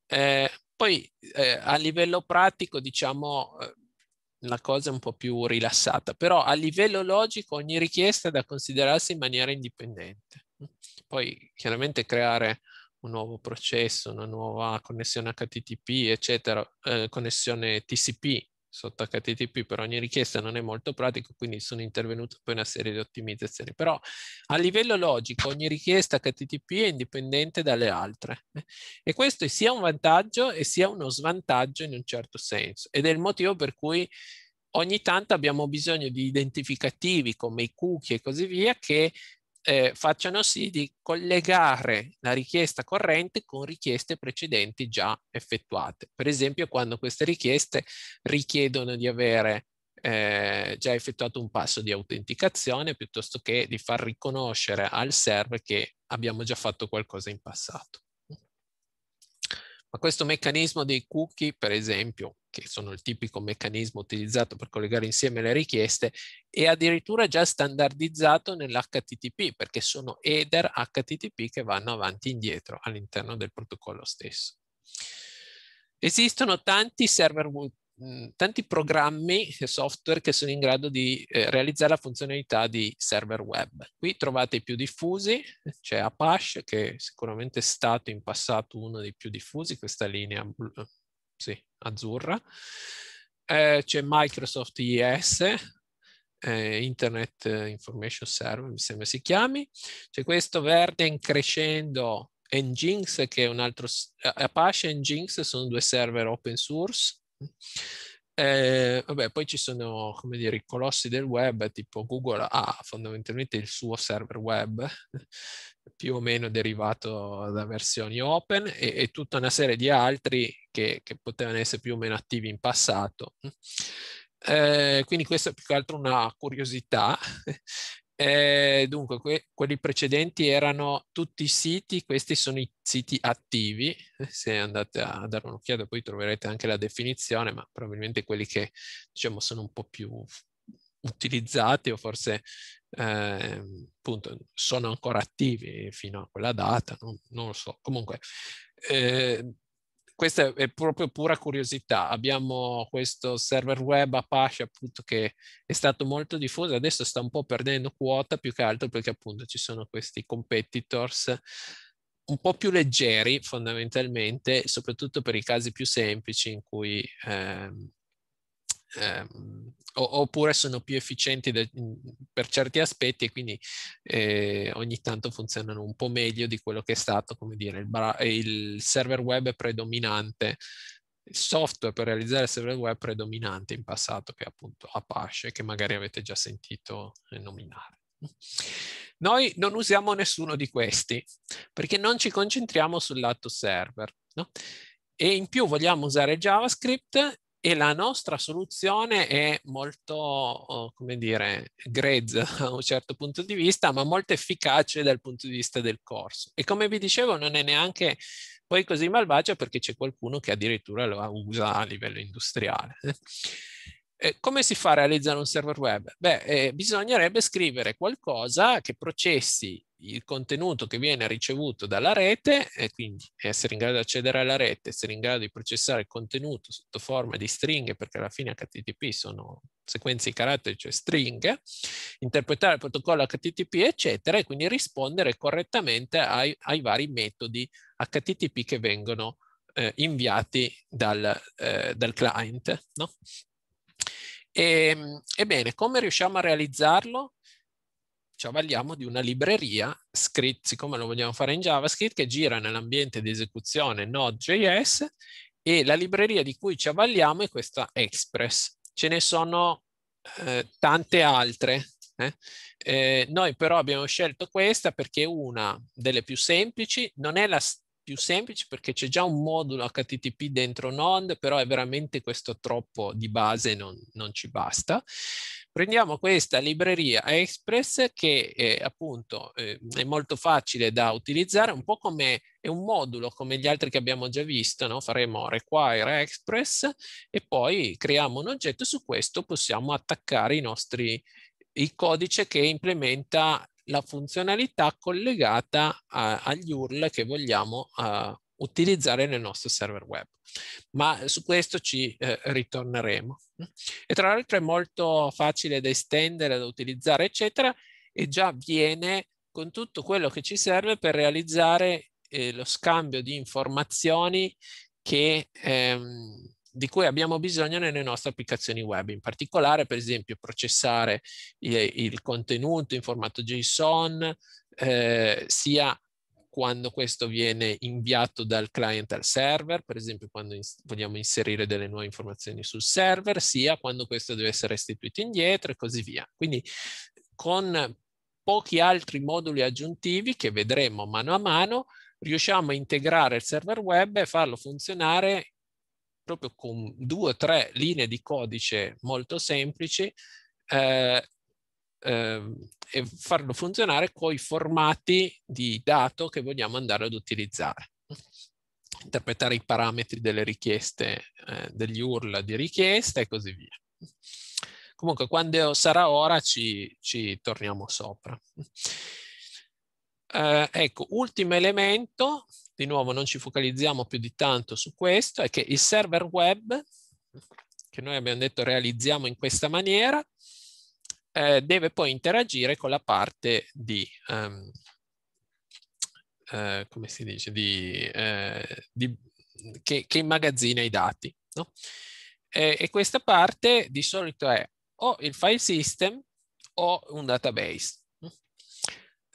Eh, poi eh, a livello pratico, diciamo, eh, la cosa è un po' più rilassata, però a livello logico ogni richiesta è da considerarsi in maniera indipendente. Poi chiaramente creare un nuovo processo, una nuova connessione HTTP, eccetera, eh, connessione TCP, sotto HTTP per ogni richiesta non è molto pratico, quindi sono intervenute poi una serie di ottimizzazioni. Però a livello logico ogni richiesta HTTP è indipendente dalle altre e questo è sia un vantaggio e sia uno svantaggio in un certo senso ed è il motivo per cui ogni tanto abbiamo bisogno di identificativi come i cookie e così via che eh, facciano sì di collegare la richiesta corrente con richieste precedenti già effettuate. Per esempio, quando queste richieste richiedono di avere eh, già effettuato un passo di autenticazione piuttosto che di far riconoscere al server che abbiamo già fatto qualcosa in passato. Ma questo meccanismo dei cookie, per esempio, che sono il tipico meccanismo utilizzato per collegare insieme le richieste, è addirittura già standardizzato nell'HTTP, perché sono header HTTP che vanno avanti e indietro all'interno del protocollo stesso. Esistono tanti server tanti programmi e software che sono in grado di eh, realizzare la funzionalità di server web. Qui trovate i più diffusi, c'è Apache che sicuramente è stato in passato uno dei più diffusi, questa linea sì, azzurra. Eh, c'è Microsoft IS, eh, Internet Information Server, mi sembra si chiami. C'è questo verde in crescendo Nginx che è un altro, Apache e Nginx sono due server open source eh, vabbè, poi ci sono, come dire, i colossi del web, tipo Google ha fondamentalmente il suo server web, più o meno derivato da versioni open, e, e tutta una serie di altri che, che, potevano essere più o meno attivi in passato. Eh, quindi questa è più che altro una curiosità eh, dunque, que quelli precedenti erano tutti i siti, questi sono i siti attivi, se andate a dare un'occhiata poi troverete anche la definizione, ma probabilmente quelli che diciamo sono un po' più utilizzati o forse eh, appunto sono ancora attivi fino a quella data, non, non lo so. Comunque, eh, questa è proprio pura curiosità. Abbiamo questo server web Apache appunto che è stato molto diffuso, adesso sta un po' perdendo quota più che altro perché appunto ci sono questi competitors un po' più leggeri fondamentalmente, soprattutto per i casi più semplici in cui ehm, ehm, oppure sono più efficienti de, per certi aspetti e quindi eh, ogni tanto funzionano un po' meglio di quello che è stato, come dire, il, il server web predominante, il software per realizzare il server web predominante in passato, che è appunto Apache, che magari avete già sentito nominare. Noi non usiamo nessuno di questi perché non ci concentriamo sul lato server. No? E in più vogliamo usare JavaScript e la nostra soluzione è molto, oh, come dire, grezza da un certo punto di vista, ma molto efficace dal punto di vista del corso. E come vi dicevo, non è neanche poi così malvagia perché c'è qualcuno che addirittura lo usa a livello industriale. Eh, come si fa a realizzare un server web? Beh, eh, bisognerebbe scrivere qualcosa che processi il contenuto che viene ricevuto dalla rete e quindi essere in grado di accedere alla rete, essere in grado di processare il contenuto sotto forma di stringhe, perché alla fine HTTP sono sequenze di caratteri, cioè stringhe, interpretare il protocollo HTTP, eccetera, e quindi rispondere correttamente ai, ai vari metodi HTTP che vengono eh, inviati dal, eh, dal client. No? E, ebbene, come riusciamo a realizzarlo? Ci avvaliamo di una libreria scritta, siccome lo vogliamo fare in JavaScript, che gira nell'ambiente di esecuzione Node.js e la libreria di cui ci avvaliamo è questa Express. Ce ne sono eh, tante altre. Eh? Eh, noi però abbiamo scelto questa perché è una delle più semplici, non è la più semplice perché c'è già un modulo HTTP dentro Node, però è veramente questo troppo di base, non, non ci basta. Prendiamo questa libreria Express che è, appunto eh, è molto facile da utilizzare, un po' come è un modulo come gli altri che abbiamo già visto, no? faremo require Express e poi creiamo un oggetto, su questo possiamo attaccare i nostri il codice che implementa la funzionalità collegata a, agli URL che vogliamo uh, utilizzare nel nostro server web. Ma su questo ci eh, ritorneremo. E tra l'altro è molto facile da estendere, da utilizzare, eccetera, e già viene con tutto quello che ci serve per realizzare eh, lo scambio di informazioni che, ehm, di cui abbiamo bisogno nelle nostre applicazioni web, in particolare per esempio processare il, il contenuto in formato JSON, eh, sia quando questo viene inviato dal client al server, per esempio quando ins vogliamo inserire delle nuove informazioni sul server, sia quando questo deve essere restituito indietro e così via. Quindi con pochi altri moduli aggiuntivi che vedremo mano a mano, riusciamo a integrare il server web e farlo funzionare proprio con due o tre linee di codice molto semplici eh, eh, e farlo funzionare con i formati di dato che vogliamo andare ad utilizzare. Interpretare i parametri delle richieste, eh, degli URL di richiesta e così via. Comunque quando sarà ora ci, ci torniamo sopra. Eh, ecco, ultimo elemento, di nuovo non ci focalizziamo più di tanto su questo, è che il server web, che noi abbiamo detto realizziamo in questa maniera, eh, deve poi interagire con la parte di, um, eh, come si dice, di, eh, di, che, che, immagazzina i dati. No? E, e questa parte di solito è o il file system o un database.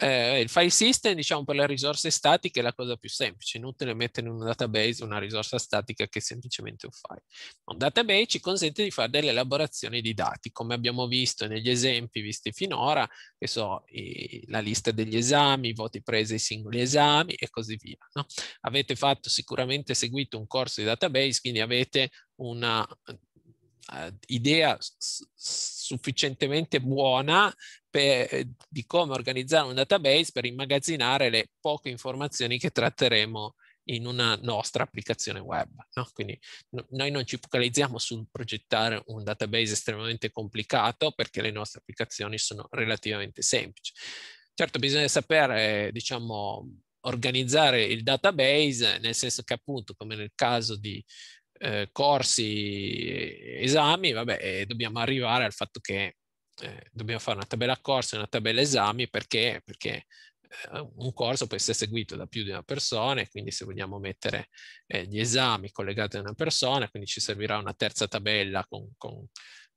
Eh, il file system, diciamo, per le risorse statiche è la cosa più semplice, inutile mettere in un database una risorsa statica che è semplicemente un file. Un database ci consente di fare delle elaborazioni di dati, come abbiamo visto negli esempi visti finora, che so, i, la lista degli esami, i voti presi ai singoli esami e così via. No? Avete fatto sicuramente seguito un corso di database, quindi avete una uh, idea sufficientemente buona per, di come organizzare un database per immagazzinare le poche informazioni che tratteremo in una nostra applicazione web. No? Quindi no, noi non ci focalizziamo sul progettare un database estremamente complicato perché le nostre applicazioni sono relativamente semplici. Certo bisogna sapere, diciamo, organizzare il database, nel senso che appunto, come nel caso di eh, corsi, esami, vabbè, eh, dobbiamo arrivare al fatto che eh, dobbiamo fare una tabella corsi e una tabella esami perché, perché eh, un corso può essere seguito da più di una persona e quindi se vogliamo mettere eh, gli esami collegati a una persona, quindi ci servirà una terza tabella con, con,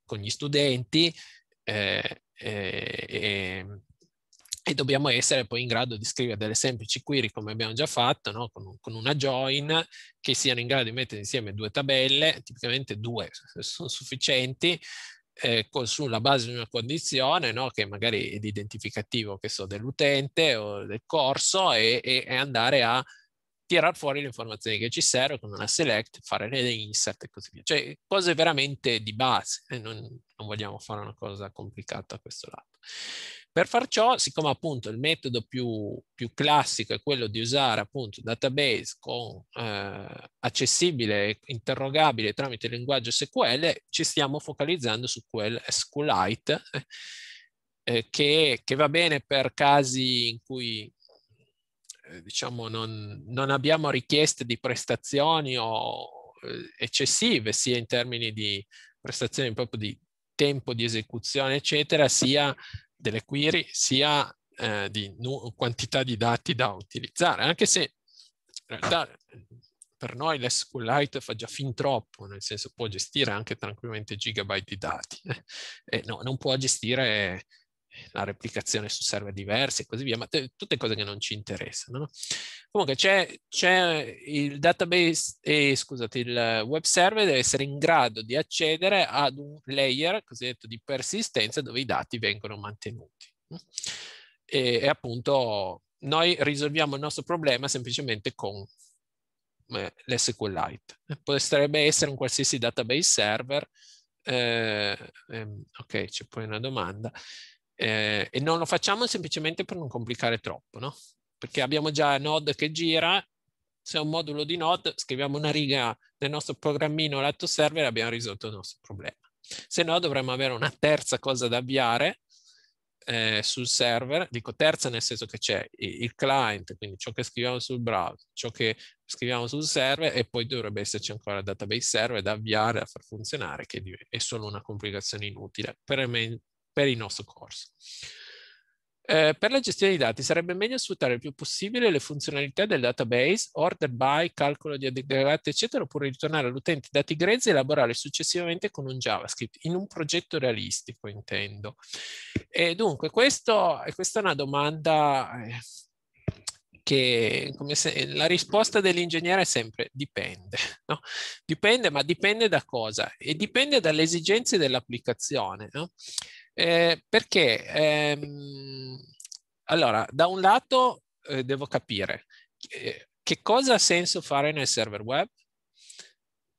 con gli studenti eh, e, e dobbiamo essere poi in grado di scrivere delle semplici query come abbiamo già fatto, no? con, con, una join che siano in grado di mettere insieme due tabelle, tipicamente due sono sufficienti, eh, con, sulla base di una condizione no? che magari è l'identificativo so, dell'utente o del corso e, e, e andare a tirare fuori le informazioni che ci servono con una select, fare le insert e così via. Cioè cose veramente di base, eh? non, non vogliamo fare una cosa complicata a questo lato. Per far ciò, siccome appunto il metodo più, più classico è quello di usare appunto database con, eh, accessibile e interrogabile tramite il linguaggio SQL, ci stiamo focalizzando su quel SQLite eh, che, che, va bene per casi in cui eh, diciamo non, non, abbiamo richieste di prestazioni o eh, eccessive sia in termini di prestazioni proprio di tempo di esecuzione eccetera sia delle query sia eh, di quantità di dati da utilizzare, anche se in realtà per noi l'SQLite fa già fin troppo, nel senso può gestire anche tranquillamente gigabyte di dati, e no, non può gestire la replicazione su server diversi e così via, ma tutte cose che non ci interessano. No? Comunque c'è, il database, eh, scusate, il web server deve essere in grado di accedere ad un layer cosiddetto di persistenza dove i dati vengono mantenuti. E, e appunto noi risolviamo il nostro problema semplicemente con eh, l'SQLite. Potrebbe essere un qualsiasi database server, eh, ehm, ok, c'è poi una domanda, eh, e non lo facciamo semplicemente per non complicare troppo, no? Perché abbiamo già Node che gira, se è un modulo di Node, scriviamo una riga nel nostro programmino lato server e abbiamo risolto il nostro problema. Se no dovremmo avere una terza cosa da avviare eh, sul server, dico terza nel senso che c'è il client, quindi ciò che scriviamo sul browser, ciò che scriviamo sul server e poi dovrebbe esserci ancora il database server da avviare, da far funzionare, che è solo una complicazione inutile per, me, per il nostro corso. Eh, per la gestione dei dati sarebbe meglio sfruttare il più possibile le funzionalità del database, order by, calcolo di aggregati, eccetera, oppure ritornare all'utente dati grezzi e elaborarli successivamente con un JavaScript, in un progetto realistico, intendo. E dunque, questo, questa è una domanda eh, che come se, la risposta dell'ingegnere è sempre dipende, no? Dipende, ma dipende da cosa? E dipende dalle esigenze dell'applicazione, no? Eh, perché, ehm, allora, da un lato eh, devo capire eh, che cosa ha senso fare nel server web,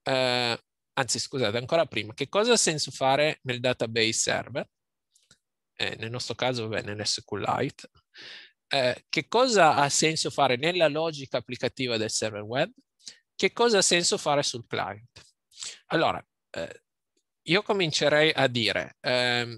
eh, anzi scusate, ancora prima, che cosa ha senso fare nel database server, eh, nel nostro caso, vabbè, nell'SQLite, che cosa ha senso fare nella logica applicativa del server web, che cosa ha senso fare sul client. Allora, io comincerei a dire, ehm,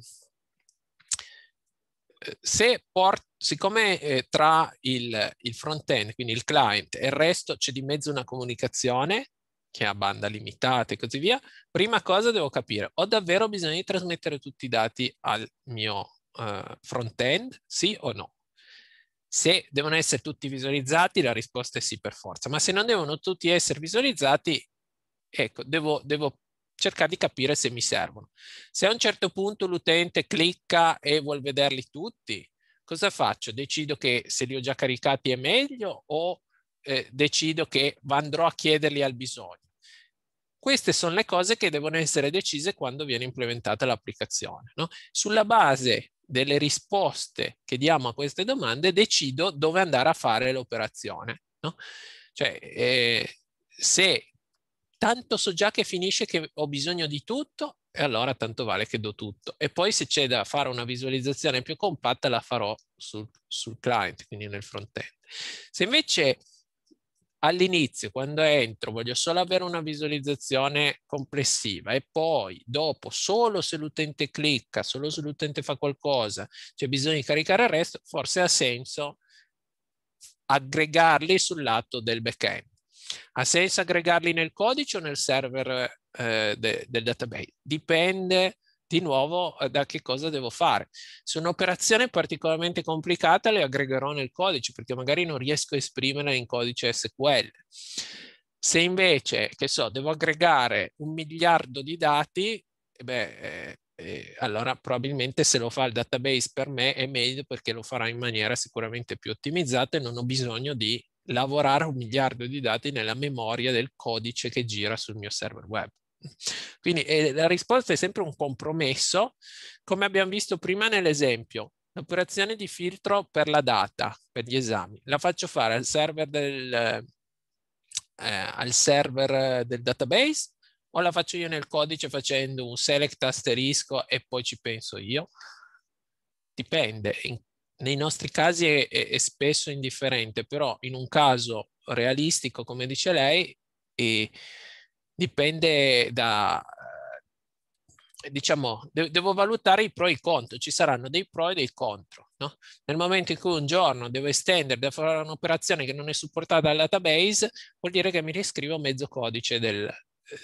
se port, siccome eh, tra il, il front-end, quindi il client e il resto c'è di mezzo una comunicazione che ha banda limitata e così via, prima cosa devo capire, ho davvero bisogno di trasmettere tutti i dati al mio uh, front-end, sì o no? Se devono essere tutti visualizzati, la risposta è sì per forza, ma se non devono tutti essere visualizzati, ecco, devo, devo cercare di capire se mi servono. Se a un certo punto l'utente clicca e vuol vederli tutti, cosa faccio? Decido che se li ho già caricati è meglio o eh, decido che andrò a chiederli al bisogno? Queste sono le cose che devono essere decise quando viene implementata l'applicazione. No? Sulla base delle risposte che diamo a queste domande, decido dove andare a fare l'operazione. No? Cioè, eh, se tanto so già che finisce che ho bisogno di tutto, e allora tanto vale che do tutto. E poi se c'è da fare una visualizzazione più compatta, la farò sul, sul client, quindi nel front-end. Se invece all'inizio, quando entro, voglio solo avere una visualizzazione complessiva e poi dopo, solo se l'utente clicca, solo se l'utente fa qualcosa, c'è bisogno di caricare il resto, forse ha senso aggregarli sul lato del backend. Ha senso aggregarli nel codice o nel server eh, de, del database? Dipende di nuovo eh, da che cosa devo fare. Se un'operazione particolarmente complicata le aggregherò nel codice perché magari non riesco a esprimerla in codice SQL. Se invece, che so, devo aggregare un miliardo di dati, eh beh, eh, eh, allora probabilmente se lo fa il database per me è meglio perché lo farà in maniera sicuramente più ottimizzata e non ho bisogno di lavorare un miliardo di dati nella memoria del codice che gira sul mio server web. Quindi eh, la risposta è sempre un compromesso, come abbiamo visto prima nell'esempio. L'operazione di filtro per la data, per gli esami, la faccio fare al server del, eh, al server del database o la faccio io nel codice facendo un select asterisco e poi ci penso io? Dipende. In, nei nostri casi è, è, è, spesso indifferente, però in un caso realistico, come dice lei, e, dipende da, eh, diciamo, de devo valutare i pro e i contro, ci saranno dei pro e dei contro. No? Nel momento in cui un giorno devo estendere, devo fare un'operazione che non è supportata dal database, vuol dire che mi riscrivo mezzo codice del,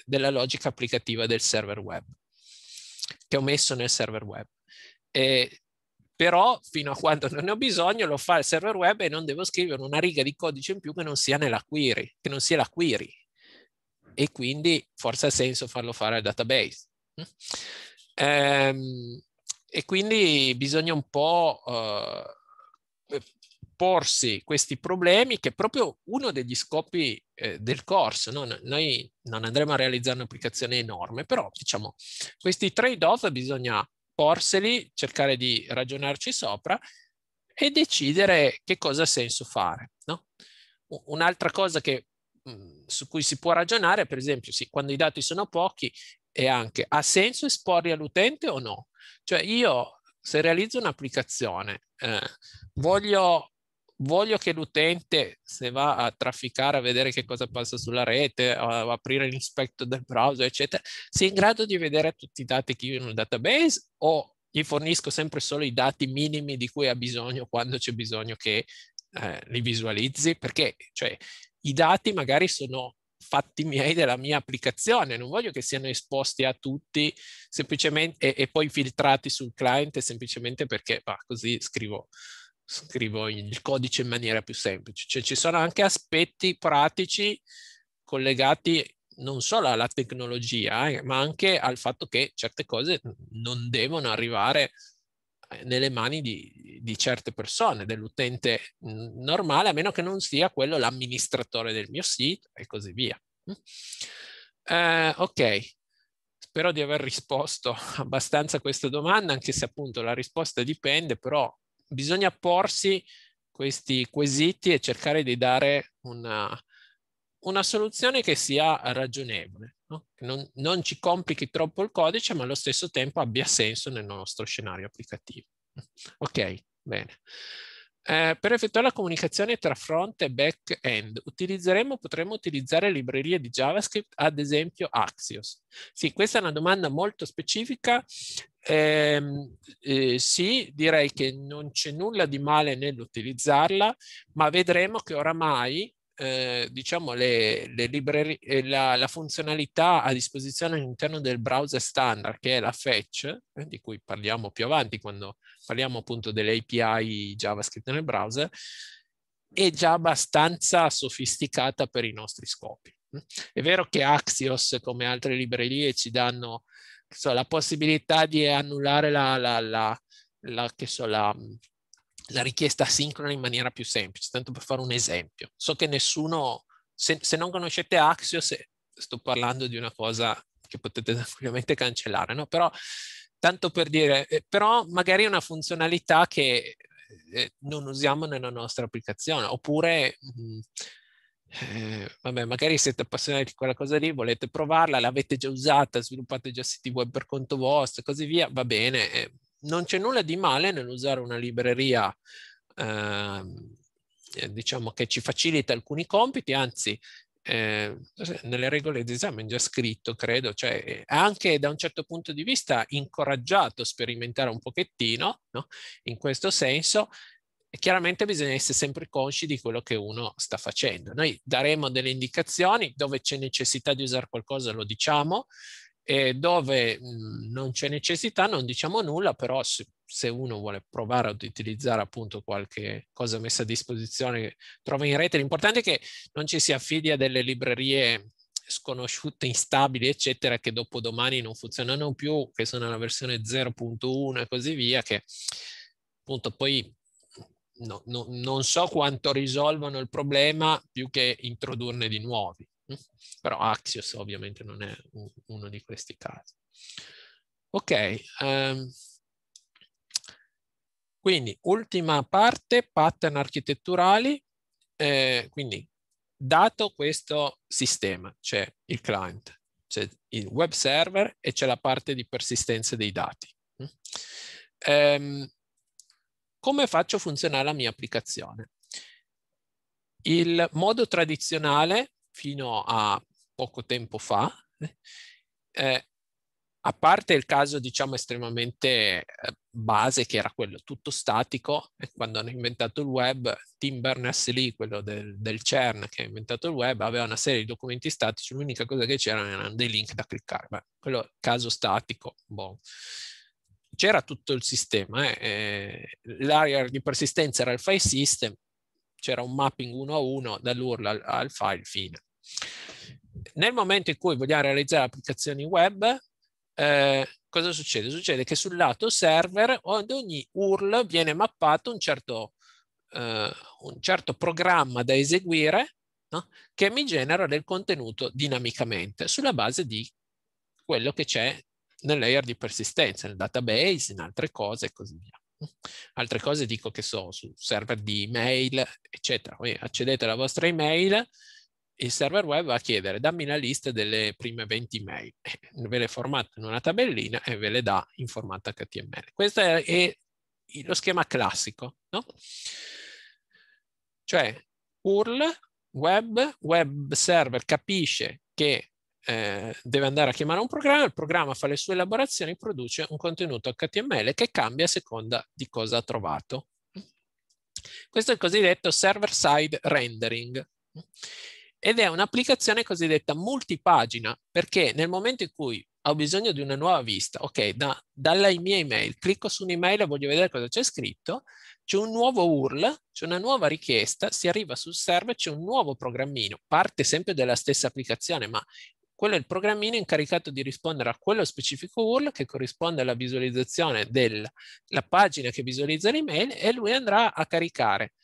della logica applicativa del server web, che ho messo nel server web. E, però fino a quando non ne ho bisogno lo fa il server web e non devo scrivere una riga di codice in più che non sia nella query, che non sia la query e quindi forse ha senso farlo fare al database. Ehm, e quindi bisogna un po' eh, porsi questi problemi che è proprio uno degli scopi eh, del corso. No? Noi non andremo a realizzare un'applicazione enorme, però diciamo questi trade-off bisogna porseli, cercare di ragionarci sopra e decidere che cosa ha senso fare. No? Un'altra cosa che su cui si può ragionare, per esempio, sì, quando i dati sono pochi, è anche ha senso esporli all'utente o no? Cioè io se realizzo un'applicazione, eh, voglio, voglio che l'utente se va a trafficare, a vedere che cosa passa sulla rete, a aprire l'inspector del browser, eccetera, sia in grado di vedere tutti i dati che io ho nel database o gli fornisco sempre solo i dati minimi di cui ha bisogno quando c'è bisogno che eh, li visualizzi? Perché cioè, i dati magari sono fatti miei della mia applicazione, non voglio che siano esposti a tutti semplicemente e, e poi filtrati sul client semplicemente perché bah, così scrivo scrivo il codice in maniera più semplice. Cioè ci sono anche aspetti pratici collegati non solo alla tecnologia, eh, ma anche al fatto che certe cose non devono arrivare eh, nelle mani di, di certe persone, dell'utente normale, a meno che non sia quello l'amministratore del mio sito e così via. Eh, ok, spero di aver risposto abbastanza a questa domanda, anche se appunto la risposta dipende, però bisogna porsi questi quesiti e cercare di dare una, una soluzione che sia ragionevole, no? che non, non, ci complichi troppo il codice, ma allo stesso tempo abbia senso nel nostro scenario applicativo. Ok, bene. Eh, per effettuare la comunicazione tra front e back-end utilizzeremo, potremmo utilizzare librerie di JavaScript, ad esempio Axios. Sì, questa è una domanda molto specifica. Eh, eh, sì, direi che non c'è nulla di male nell'utilizzarla, ma vedremo che oramai eh, diciamo le, le librerie, eh, la, la, funzionalità a disposizione all'interno del browser standard che è la fetch, eh, di cui parliamo più avanti quando parliamo appunto delle API JavaScript nel browser, è già abbastanza sofisticata per i nostri scopi. È vero che Axios, come altre librerie, ci danno so, la possibilità di annullare la, la, la, la, che so, la la richiesta asincrona in maniera più semplice, tanto per fare un esempio. So che nessuno, se, se non conoscete Axios, sto parlando di una cosa che potete tranquillamente cancellare, no? Però, tanto per dire, eh, però magari è una funzionalità che eh, non usiamo nella nostra applicazione, oppure... Mm, eh, vabbè, magari siete appassionati di quella cosa lì, volete provarla, l'avete già usata, sviluppate già siti web per conto vostro e così via, va bene, eh, non c'è nulla di male nell'usare una libreria ehm, eh, diciamo che ci facilita alcuni compiti, anzi eh, nelle regole di esame è già scritto, credo, cioè anche da un certo punto di vista incoraggiato a sperimentare un pochettino, no? in questo senso, e chiaramente bisogna essere sempre consci di quello che uno sta facendo. Noi daremo delle indicazioni dove c'è necessità di usare qualcosa, lo diciamo, e dove mh, mhmm, non c'è necessità non diciamo nulla, però se, se, uno vuole provare ad utilizzare appunto qualche cosa messa a disposizione trova in rete, l'importante è che non ci si affidi a delle librerie sconosciute, instabili, eccetera, che dopo domani non funzionano più, che sono la versione 0.1 e così via, che appunto poi no, no, non so quanto risolvono il problema più che introdurne di nuovi. Però Axios ovviamente non è uno di questi casi. Ok, um, quindi ultima parte, pattern architetturali. Eh, quindi dato questo sistema, c'è il client, c'è il web server e c'è la parte di persistenza dei dati. Um, come faccio funzionare la mia applicazione? Il modo tradizionale fino a poco tempo fa, eh, a parte il caso diciamo estremamente eh, base che era quello tutto statico, quando hanno inventato il web, Tim Berners-Lee, quello del, del, CERN che ha inventato il web, aveva una serie di documenti statici, l'unica cosa che c'erano erano dei link da cliccare, Beh, quello caso statico, boh. C'era tutto il sistema, eh, eh l'area di persistenza era il file system, c'era un mapping uno a uno dall'URL al, al file, fine. Nel momento in cui vogliamo realizzare applicazioni web, eh, cosa succede? Succede che sul lato server ad ogni URL viene mappato un certo, eh, un certo programma da eseguire no? che mi genera del contenuto dinamicamente sulla base di quello che c'è nel layer di persistenza, nel database, in altre cose e così via. Altre cose dico che so, su server di email, eccetera. Voi accedete alla vostra email, il server web va a chiedere dammi la lista delle prime 20 mail, ve le formata in una tabellina e ve le dà in formato HTML. Questo è lo schema classico, no? Cioè URL, web, web server capisce che eh, deve andare a chiamare un programma, il programma fa le sue elaborazioni, produce un contenuto HTML che cambia a seconda di cosa ha trovato. Questo è il cosiddetto server-side rendering ed è un'applicazione cosiddetta multipagina perché nel momento in cui ho bisogno di una nuova vista. Ok, da, dalla mia email, clicco su un'email e voglio vedere cosa c'è scritto, c'è un nuovo URL, c'è una nuova richiesta, si arriva sul server, c'è un nuovo programmino, parte sempre della stessa applicazione, ma quello è il programmino incaricato di rispondere a quello specifico URL che corrisponde alla visualizzazione della pagina che visualizza l'email e lui andrà a caricare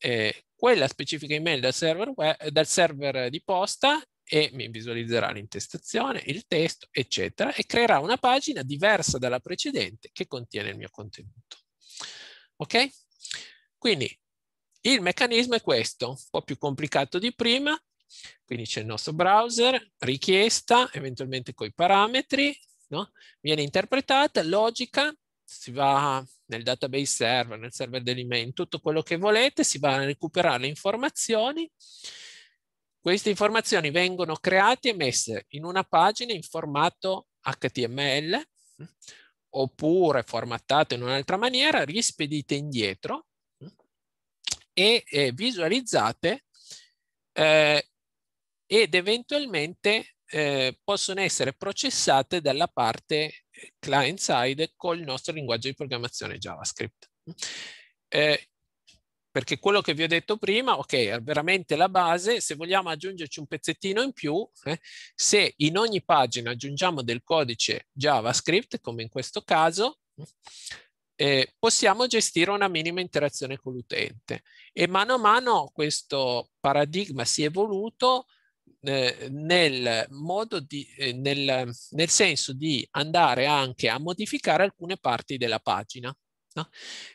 eh, quella specifica email dal server, web, dal server di posta e mi visualizzerà l'intestazione, il testo, eccetera, e creerà una pagina diversa dalla precedente che contiene il mio contenuto. Ok? Quindi il meccanismo è questo, un po' più complicato di prima, quindi c'è il nostro browser, richiesta, eventualmente con i parametri, no? viene interpretata, logica, si va nel database server, nel server dell'email, tutto quello che volete, si va a recuperare le informazioni, queste informazioni vengono create e messe in una pagina in formato HTML oppure formattate in un'altra maniera, rispedite indietro e eh, visualizzate eh, ed eventualmente eh, possono essere processate dalla parte client-side col nostro linguaggio di programmazione JavaScript. Eh, perché quello che vi ho detto prima, ok, è veramente la base, se vogliamo aggiungerci un pezzettino in più, eh, se in ogni pagina aggiungiamo del codice JavaScript, come in questo caso, eh, possiamo gestire una minima interazione con l'utente. E mano a mano questo paradigma si è evoluto eh, nel, modo di, eh, nel, nel senso di andare anche a modificare alcune parti della pagina. No?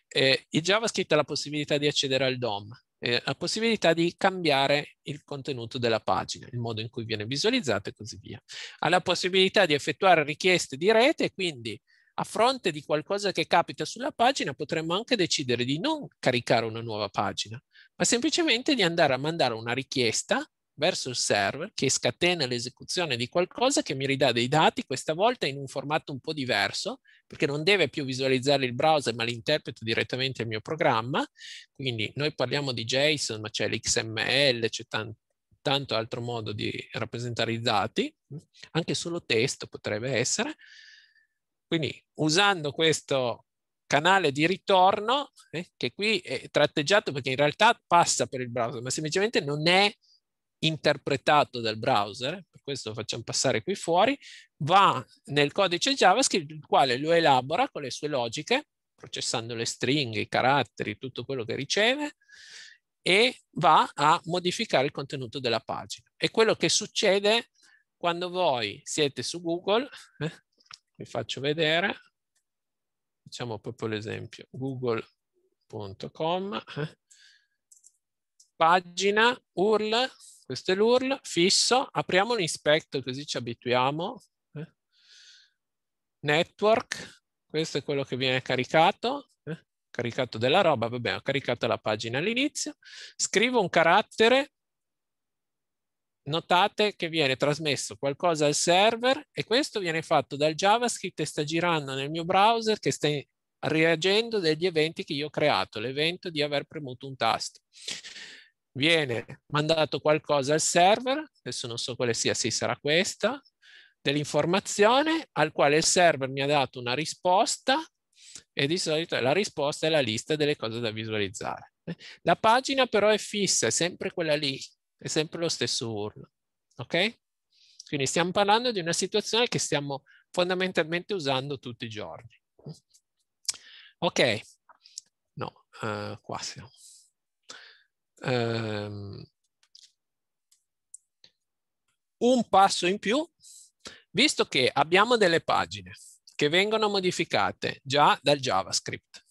Eh, il JavaScript ha la possibilità di accedere al DOM, eh, la possibilità di cambiare il contenuto della pagina, il modo in cui viene visualizzato e così via. Ha la possibilità di effettuare richieste di rete quindi a fronte di qualcosa che capita sulla pagina potremmo anche decidere di non caricare una nuova pagina, ma semplicemente di andare a mandare una richiesta verso il server che scatena l'esecuzione di qualcosa che mi ridà dei dati, questa volta in un formato un po' diverso, perché non deve più visualizzare il browser, ma l'interpreto direttamente al mio programma. Quindi noi parliamo di JSON, ma c'è l'XML, c'è tanto, tanto altro modo di rappresentare i dati, anche solo testo potrebbe essere. Quindi usando questo canale di ritorno, eh, che qui è tratteggiato perché in realtà passa per il browser, ma semplicemente non è interpretato dal browser, per questo lo facciamo passare qui fuori, va nel codice JavaScript, il quale lo elabora con le sue logiche, processando le stringhe, i caratteri, tutto quello che riceve, e va a modificare il contenuto della pagina. È quello che succede quando voi siete su Google, eh, vi faccio vedere, facciamo proprio l'esempio, google.com, eh, pagina URL questo è l'URL fisso, apriamo l'inspector così ci abituiamo. Eh. Network, questo è quello che viene caricato, eh. caricato della roba, vabbè ho caricato la pagina all'inizio, scrivo un carattere, notate che viene trasmesso qualcosa al server e questo viene fatto dal JavaScript e sta girando nel mio browser che sta reagendo degli eventi che io ho creato, l'evento di aver premuto un tasto viene mandato qualcosa al server, adesso non so quale sia, sì sarà questa, dell'informazione al quale il server mi ha dato una risposta e di solito la risposta è la lista delle cose da visualizzare. La pagina però è fissa, è sempre quella lì, è sempre lo stesso URL. Ok? Quindi stiamo parlando di una situazione che stiamo fondamentalmente usando tutti i giorni. Ok, no, uh, qua siamo ehm, un passo in più, visto che abbiamo delle pagine che vengono modificate già dal JavaScript,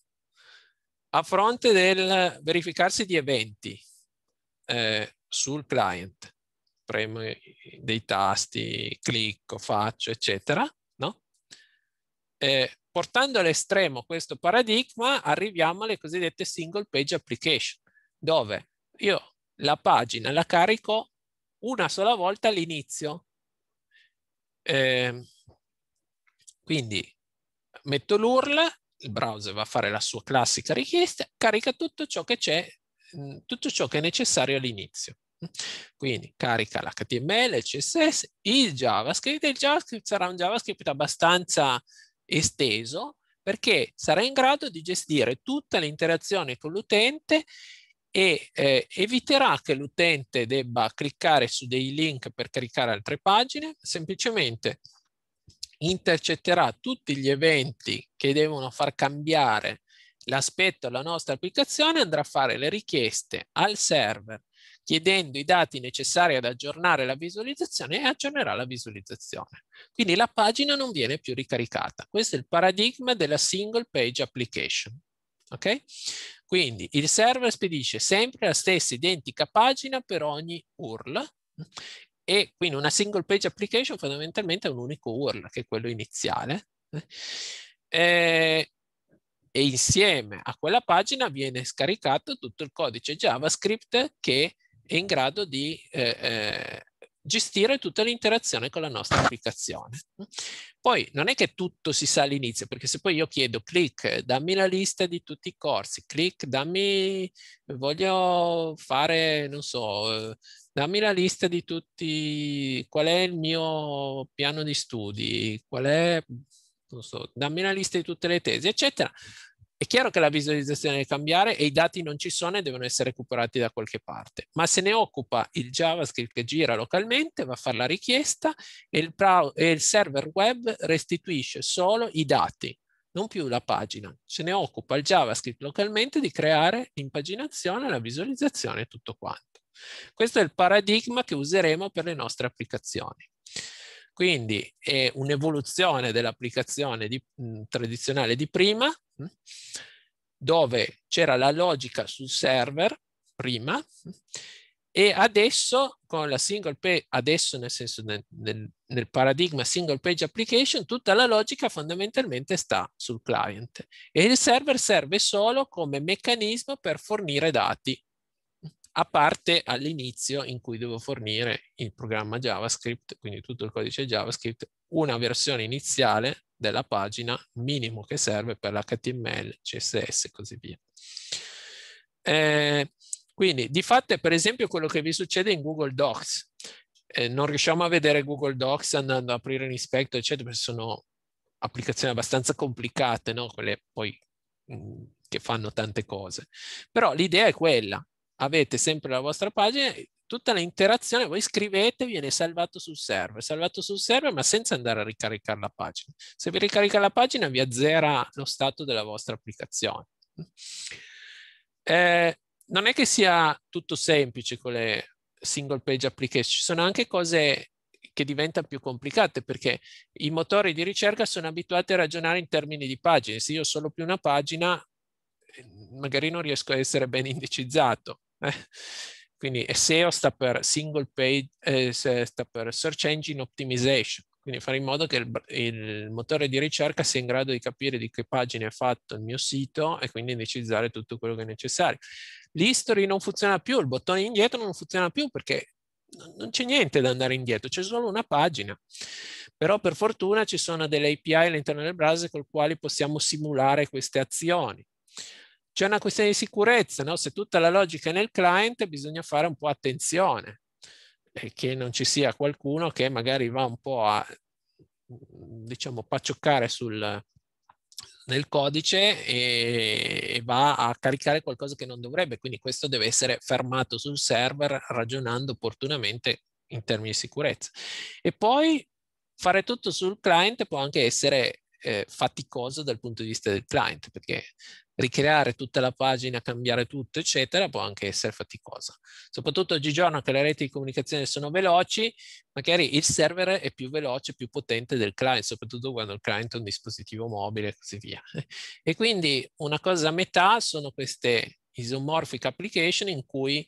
a fronte del verificarsi di eventi eh, sul client, premo dei tasti, clicco, faccio, eccetera, no? Eh, portando all'estremo questo paradigma, arriviamo alle cosiddette single page application, dove io la pagina la carico una sola volta all'inizio. Eh, quindi metto l'URL, il browser va a fare la sua classica richiesta, carica tutto ciò che c'è, mm, tutto ciò che è necessario all'inizio. Quindi carica l'HTML, il CSS, il JavaScript il JavaScript sarà un JavaScript abbastanza esteso perché sarà in grado di gestire tutta l'interazione con l'utente e eh, eviterà che l'utente debba cliccare su dei link per caricare altre pagine, semplicemente intercetterà tutti gli eventi che devono far cambiare l'aspetto della nostra applicazione, andrà a fare le richieste al server chiedendo i dati necessari ad aggiornare la visualizzazione e aggiornerà la visualizzazione. Quindi la pagina non viene più ricaricata. Questo è il paradigma della single page application. Ok? Quindi il server spedisce sempre la stessa identica pagina per ogni URL e quindi una single page application fondamentalmente è un unico URL che è quello iniziale. Eh, e insieme a quella pagina viene scaricato tutto il codice JavaScript che è in grado di eh, eh, gestire tutta l'interazione con la nostra applicazione. Poi non è che tutto si sa all'inizio, perché se poi io chiedo click, dammi la lista di tutti i corsi, click, dammi, voglio fare, non so, dammi la lista di tutti, qual è il mio piano di studi, qual è, non so, dammi la lista di tutte le tesi, eccetera. È chiaro che la visualizzazione deve cambiare e i dati non ci sono e devono essere recuperati da qualche parte, ma se ne occupa il JavaScript che gira localmente, va a fare la richiesta e il, e il server web restituisce solo i dati, non più la pagina. Se ne occupa il JavaScript localmente di creare l'impaginazione, la visualizzazione e tutto quanto. Questo è il paradigma che useremo per le nostre applicazioni. Quindi è un'evoluzione dell'applicazione tradizionale di prima, dove c'era la logica sul server prima e adesso con la single page, adesso nel senso nel, nel, nel, paradigma single page application, tutta la logica fondamentalmente sta sul client. E il server serve solo come meccanismo per fornire dati a parte all'inizio in cui devo fornire il programma JavaScript, quindi tutto il codice JavaScript, una versione iniziale della pagina minimo che serve per l'HTML, CSS e così via. Eh, quindi di fatto per esempio quello che vi succede in Google Docs. Eh, non riusciamo a vedere Google Docs andando ad aprire l'inspector, eccetera, perché sono applicazioni abbastanza complicate, no? quelle poi mh, mm, che fanno tante cose. Però l'idea è quella, avete sempre la vostra pagina, tutta l'interazione, voi scrivete, viene salvato sul server, salvato sul server ma senza andare a ricaricare la pagina. Se vi ricarica la pagina vi azzera lo stato della vostra applicazione. Eh, non è che sia tutto semplice con le single page application, ci sono anche cose che diventano più complicate perché i motori di ricerca sono abituati a ragionare in termini di pagine. Se io ho solo più una pagina, magari non riesco a essere ben indicizzato. Eh? Quindi SEO sta per Page, eh, sta per Search Engine Optimization, quindi fare in modo che il, il, motore di ricerca sia in grado di capire di che pagine è fatto il mio sito e quindi indicizzare tutto quello che è necessario. L'history non funziona più, il bottone indietro non funziona più perché non c'è niente da andare indietro, c'è solo una pagina. Però per fortuna ci sono delle API all'interno del browser con le quali possiamo simulare queste azioni. C'è una questione di sicurezza, no? se tutta la logica è nel client bisogna fare un po' attenzione e che non ci sia qualcuno che magari va un po' a diciamo paccioccare sul, nel codice e, e, va a caricare qualcosa che non dovrebbe, quindi questo deve essere fermato sul server ragionando opportunamente in termini di sicurezza. E poi fare tutto sul client può anche essere eh, faticoso dal punto di vista del client, perché ricreare tutta la pagina, cambiare tutto, eccetera, può anche essere faticosa. Soprattutto oggigiorno che le reti di comunicazione sono veloci, magari il server è più veloce, più potente del client, soprattutto quando il client è un dispositivo mobile e così via. E quindi una cosa a metà sono queste isomorphic application in cui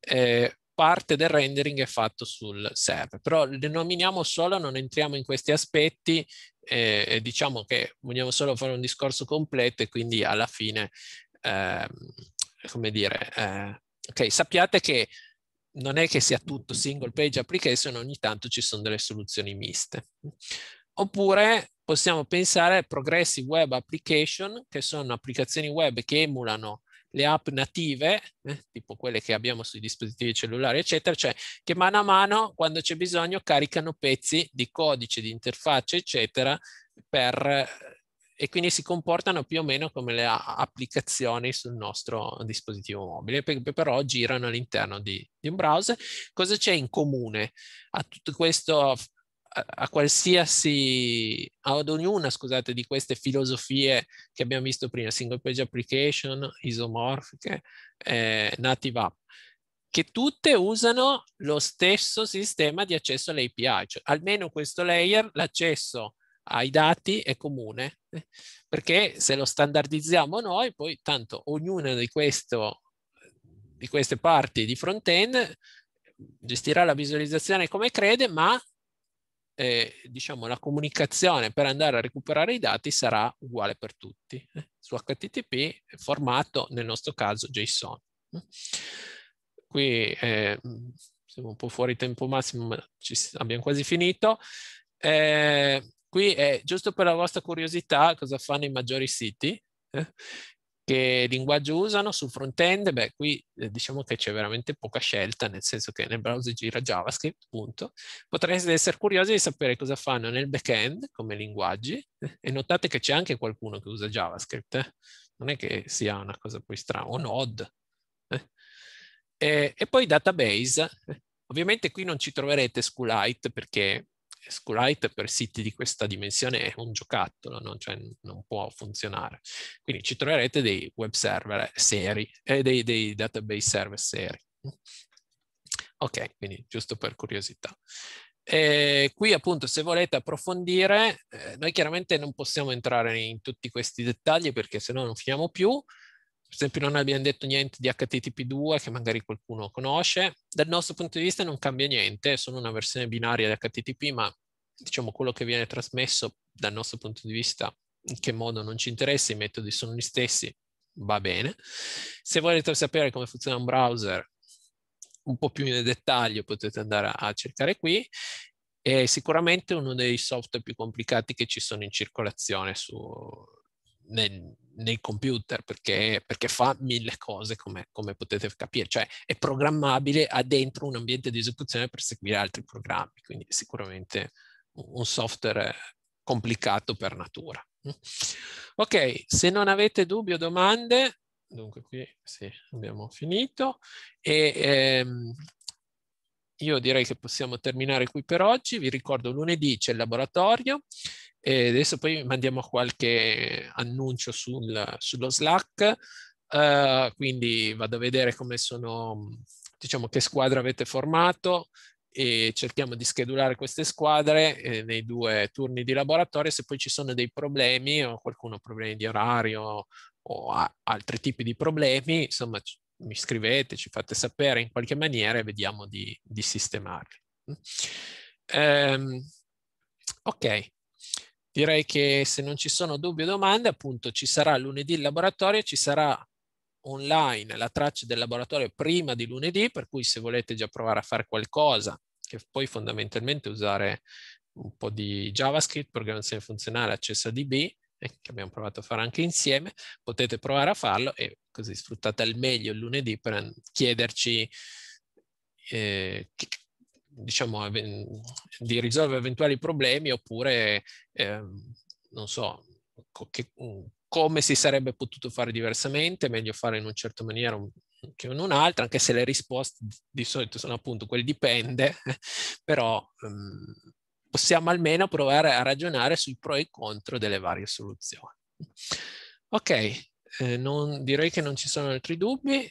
eh, parte del rendering è fatto sul server, però le nominiamo solo, non entriamo in questi aspetti e, e diciamo che vogliamo solo fare un discorso completo e quindi alla fine, eh, come dire, eh, ok, sappiate che non è che sia tutto single page application, ogni tanto ci sono delle soluzioni miste. Oppure possiamo pensare a progressive web application, che sono applicazioni web che emulano le app native, eh, tipo quelle che abbiamo sui dispositivi cellulari, eccetera, cioè che mano a mano, quando c'è bisogno, caricano pezzi di codice, di interfaccia, eccetera, per, e quindi si comportano più o meno come le applicazioni sul nostro dispositivo mobile, però girano all'interno di, di un browser. Cosa c'è in comune a tutto questo a qualsiasi, ad ognuna, scusate, di queste filosofie che abbiamo visto prima, single page application, isomorfiche, eh, native app, che tutte usano lo stesso sistema di accesso all'API, cioè almeno questo layer, l'accesso ai dati è comune, eh, perché se lo standardizziamo noi, poi tanto ognuna di, questo, di queste parti di front-end gestirà la visualizzazione come crede, ma eh, diciamo, la comunicazione per andare a recuperare i dati sarà uguale per tutti. Eh? Su HTTP, formato nel nostro caso JSON. Qui eh, siamo un po' fuori tempo massimo, ma ci, abbiamo quasi finito. Eh, qui è giusto per la vostra curiosità cosa fanno i maggiori siti. Che linguaggio usano sul front-end? Beh, qui eh, diciamo che c'è veramente poca scelta, nel senso che nel browser gira JavaScript, punto. Potreste essere curiosi di sapere cosa fanno nel back-end come linguaggi e notate che c'è anche qualcuno che usa JavaScript, eh? non è che sia una cosa poi strana, o Node. Eh. E, e, poi database. Eh. Ovviamente qui non ci troverete SQLite perché SQLite per siti di questa dimensione è un giocattolo, no? cioè non può funzionare. Quindi ci troverete dei web server seri e dei, dei database server seri. Ok, quindi giusto per curiosità. E qui appunto se volete approfondire, eh, noi chiaramente non possiamo entrare in tutti questi dettagli perché se no non finiamo più, per esempio non abbiamo detto niente di HTTP2 che magari qualcuno conosce. Dal nostro punto di vista non cambia niente, sono una versione binaria di HTTP, ma diciamo quello che viene trasmesso dal nostro punto di vista in che modo non ci interessa, i metodi sono gli stessi, va bene. Se volete sapere come funziona un browser un po' più nel dettaglio potete andare a cercare qui. È sicuramente uno dei software più complicati che ci sono in circolazione su, nel, nei computer perché, perché, fa mille cose come, come, potete capire, cioè è programmabile ha dentro un ambiente di esecuzione per seguire altri programmi, quindi sicuramente un software complicato per natura. Ok, se non avete dubbi o domande, dunque qui sì, abbiamo finito. E ehm, io direi che possiamo terminare qui per oggi. Vi ricordo lunedì c'è il laboratorio e adesso poi mandiamo qualche annuncio sul, sullo Slack, uh, quindi vado a vedere come sono, diciamo che squadra avete formato e cerchiamo di schedulare queste squadre eh, nei due turni di laboratorio. Se poi ci sono dei problemi o qualcuno ha problemi di orario o altri tipi di problemi, insomma scrivete, ci fate sapere in qualche maniera e vediamo di, di sistemarli. Um, ok, direi che se non ci sono dubbi o domande, appunto ci sarà lunedì il laboratorio, ci sarà online la traccia del laboratorio prima di lunedì, per cui se volete già provare a fare qualcosa, che poi fondamentalmente usare un po' di JavaScript, programmazione funzionale, accesso a DB, eh, che abbiamo provato a fare anche insieme, potete provare a farlo e così sfruttate al meglio il lunedì per chiederci eh, diciamo, di risolvere eventuali problemi oppure, eh, non so, che, come si sarebbe potuto fare diversamente, meglio fare in una certa maniera che in un'altra, anche se le risposte di solito sono appunto quelle dipende, però um, possiamo almeno provare a ragionare sui pro e contro delle varie soluzioni. Ok, eh, non, direi che non ci sono altri dubbi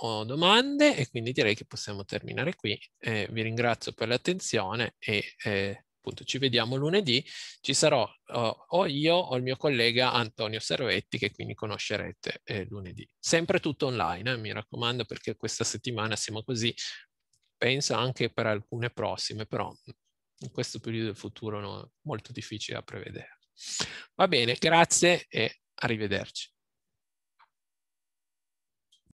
ho domande e quindi direi che possiamo terminare qui. Eh, vi ringrazio per l'attenzione e eh, appunto ci vediamo lunedì. Ci sarò oh, o io o il mio collega Antonio Servetti che quindi conoscerete eh, lunedì. Sempre tutto online, eh, mi raccomando perché questa settimana siamo così, penso anche per alcune prossime, però in questo periodo del futuro no, molto difficile da prevedere. Va bene, grazie e arrivederci.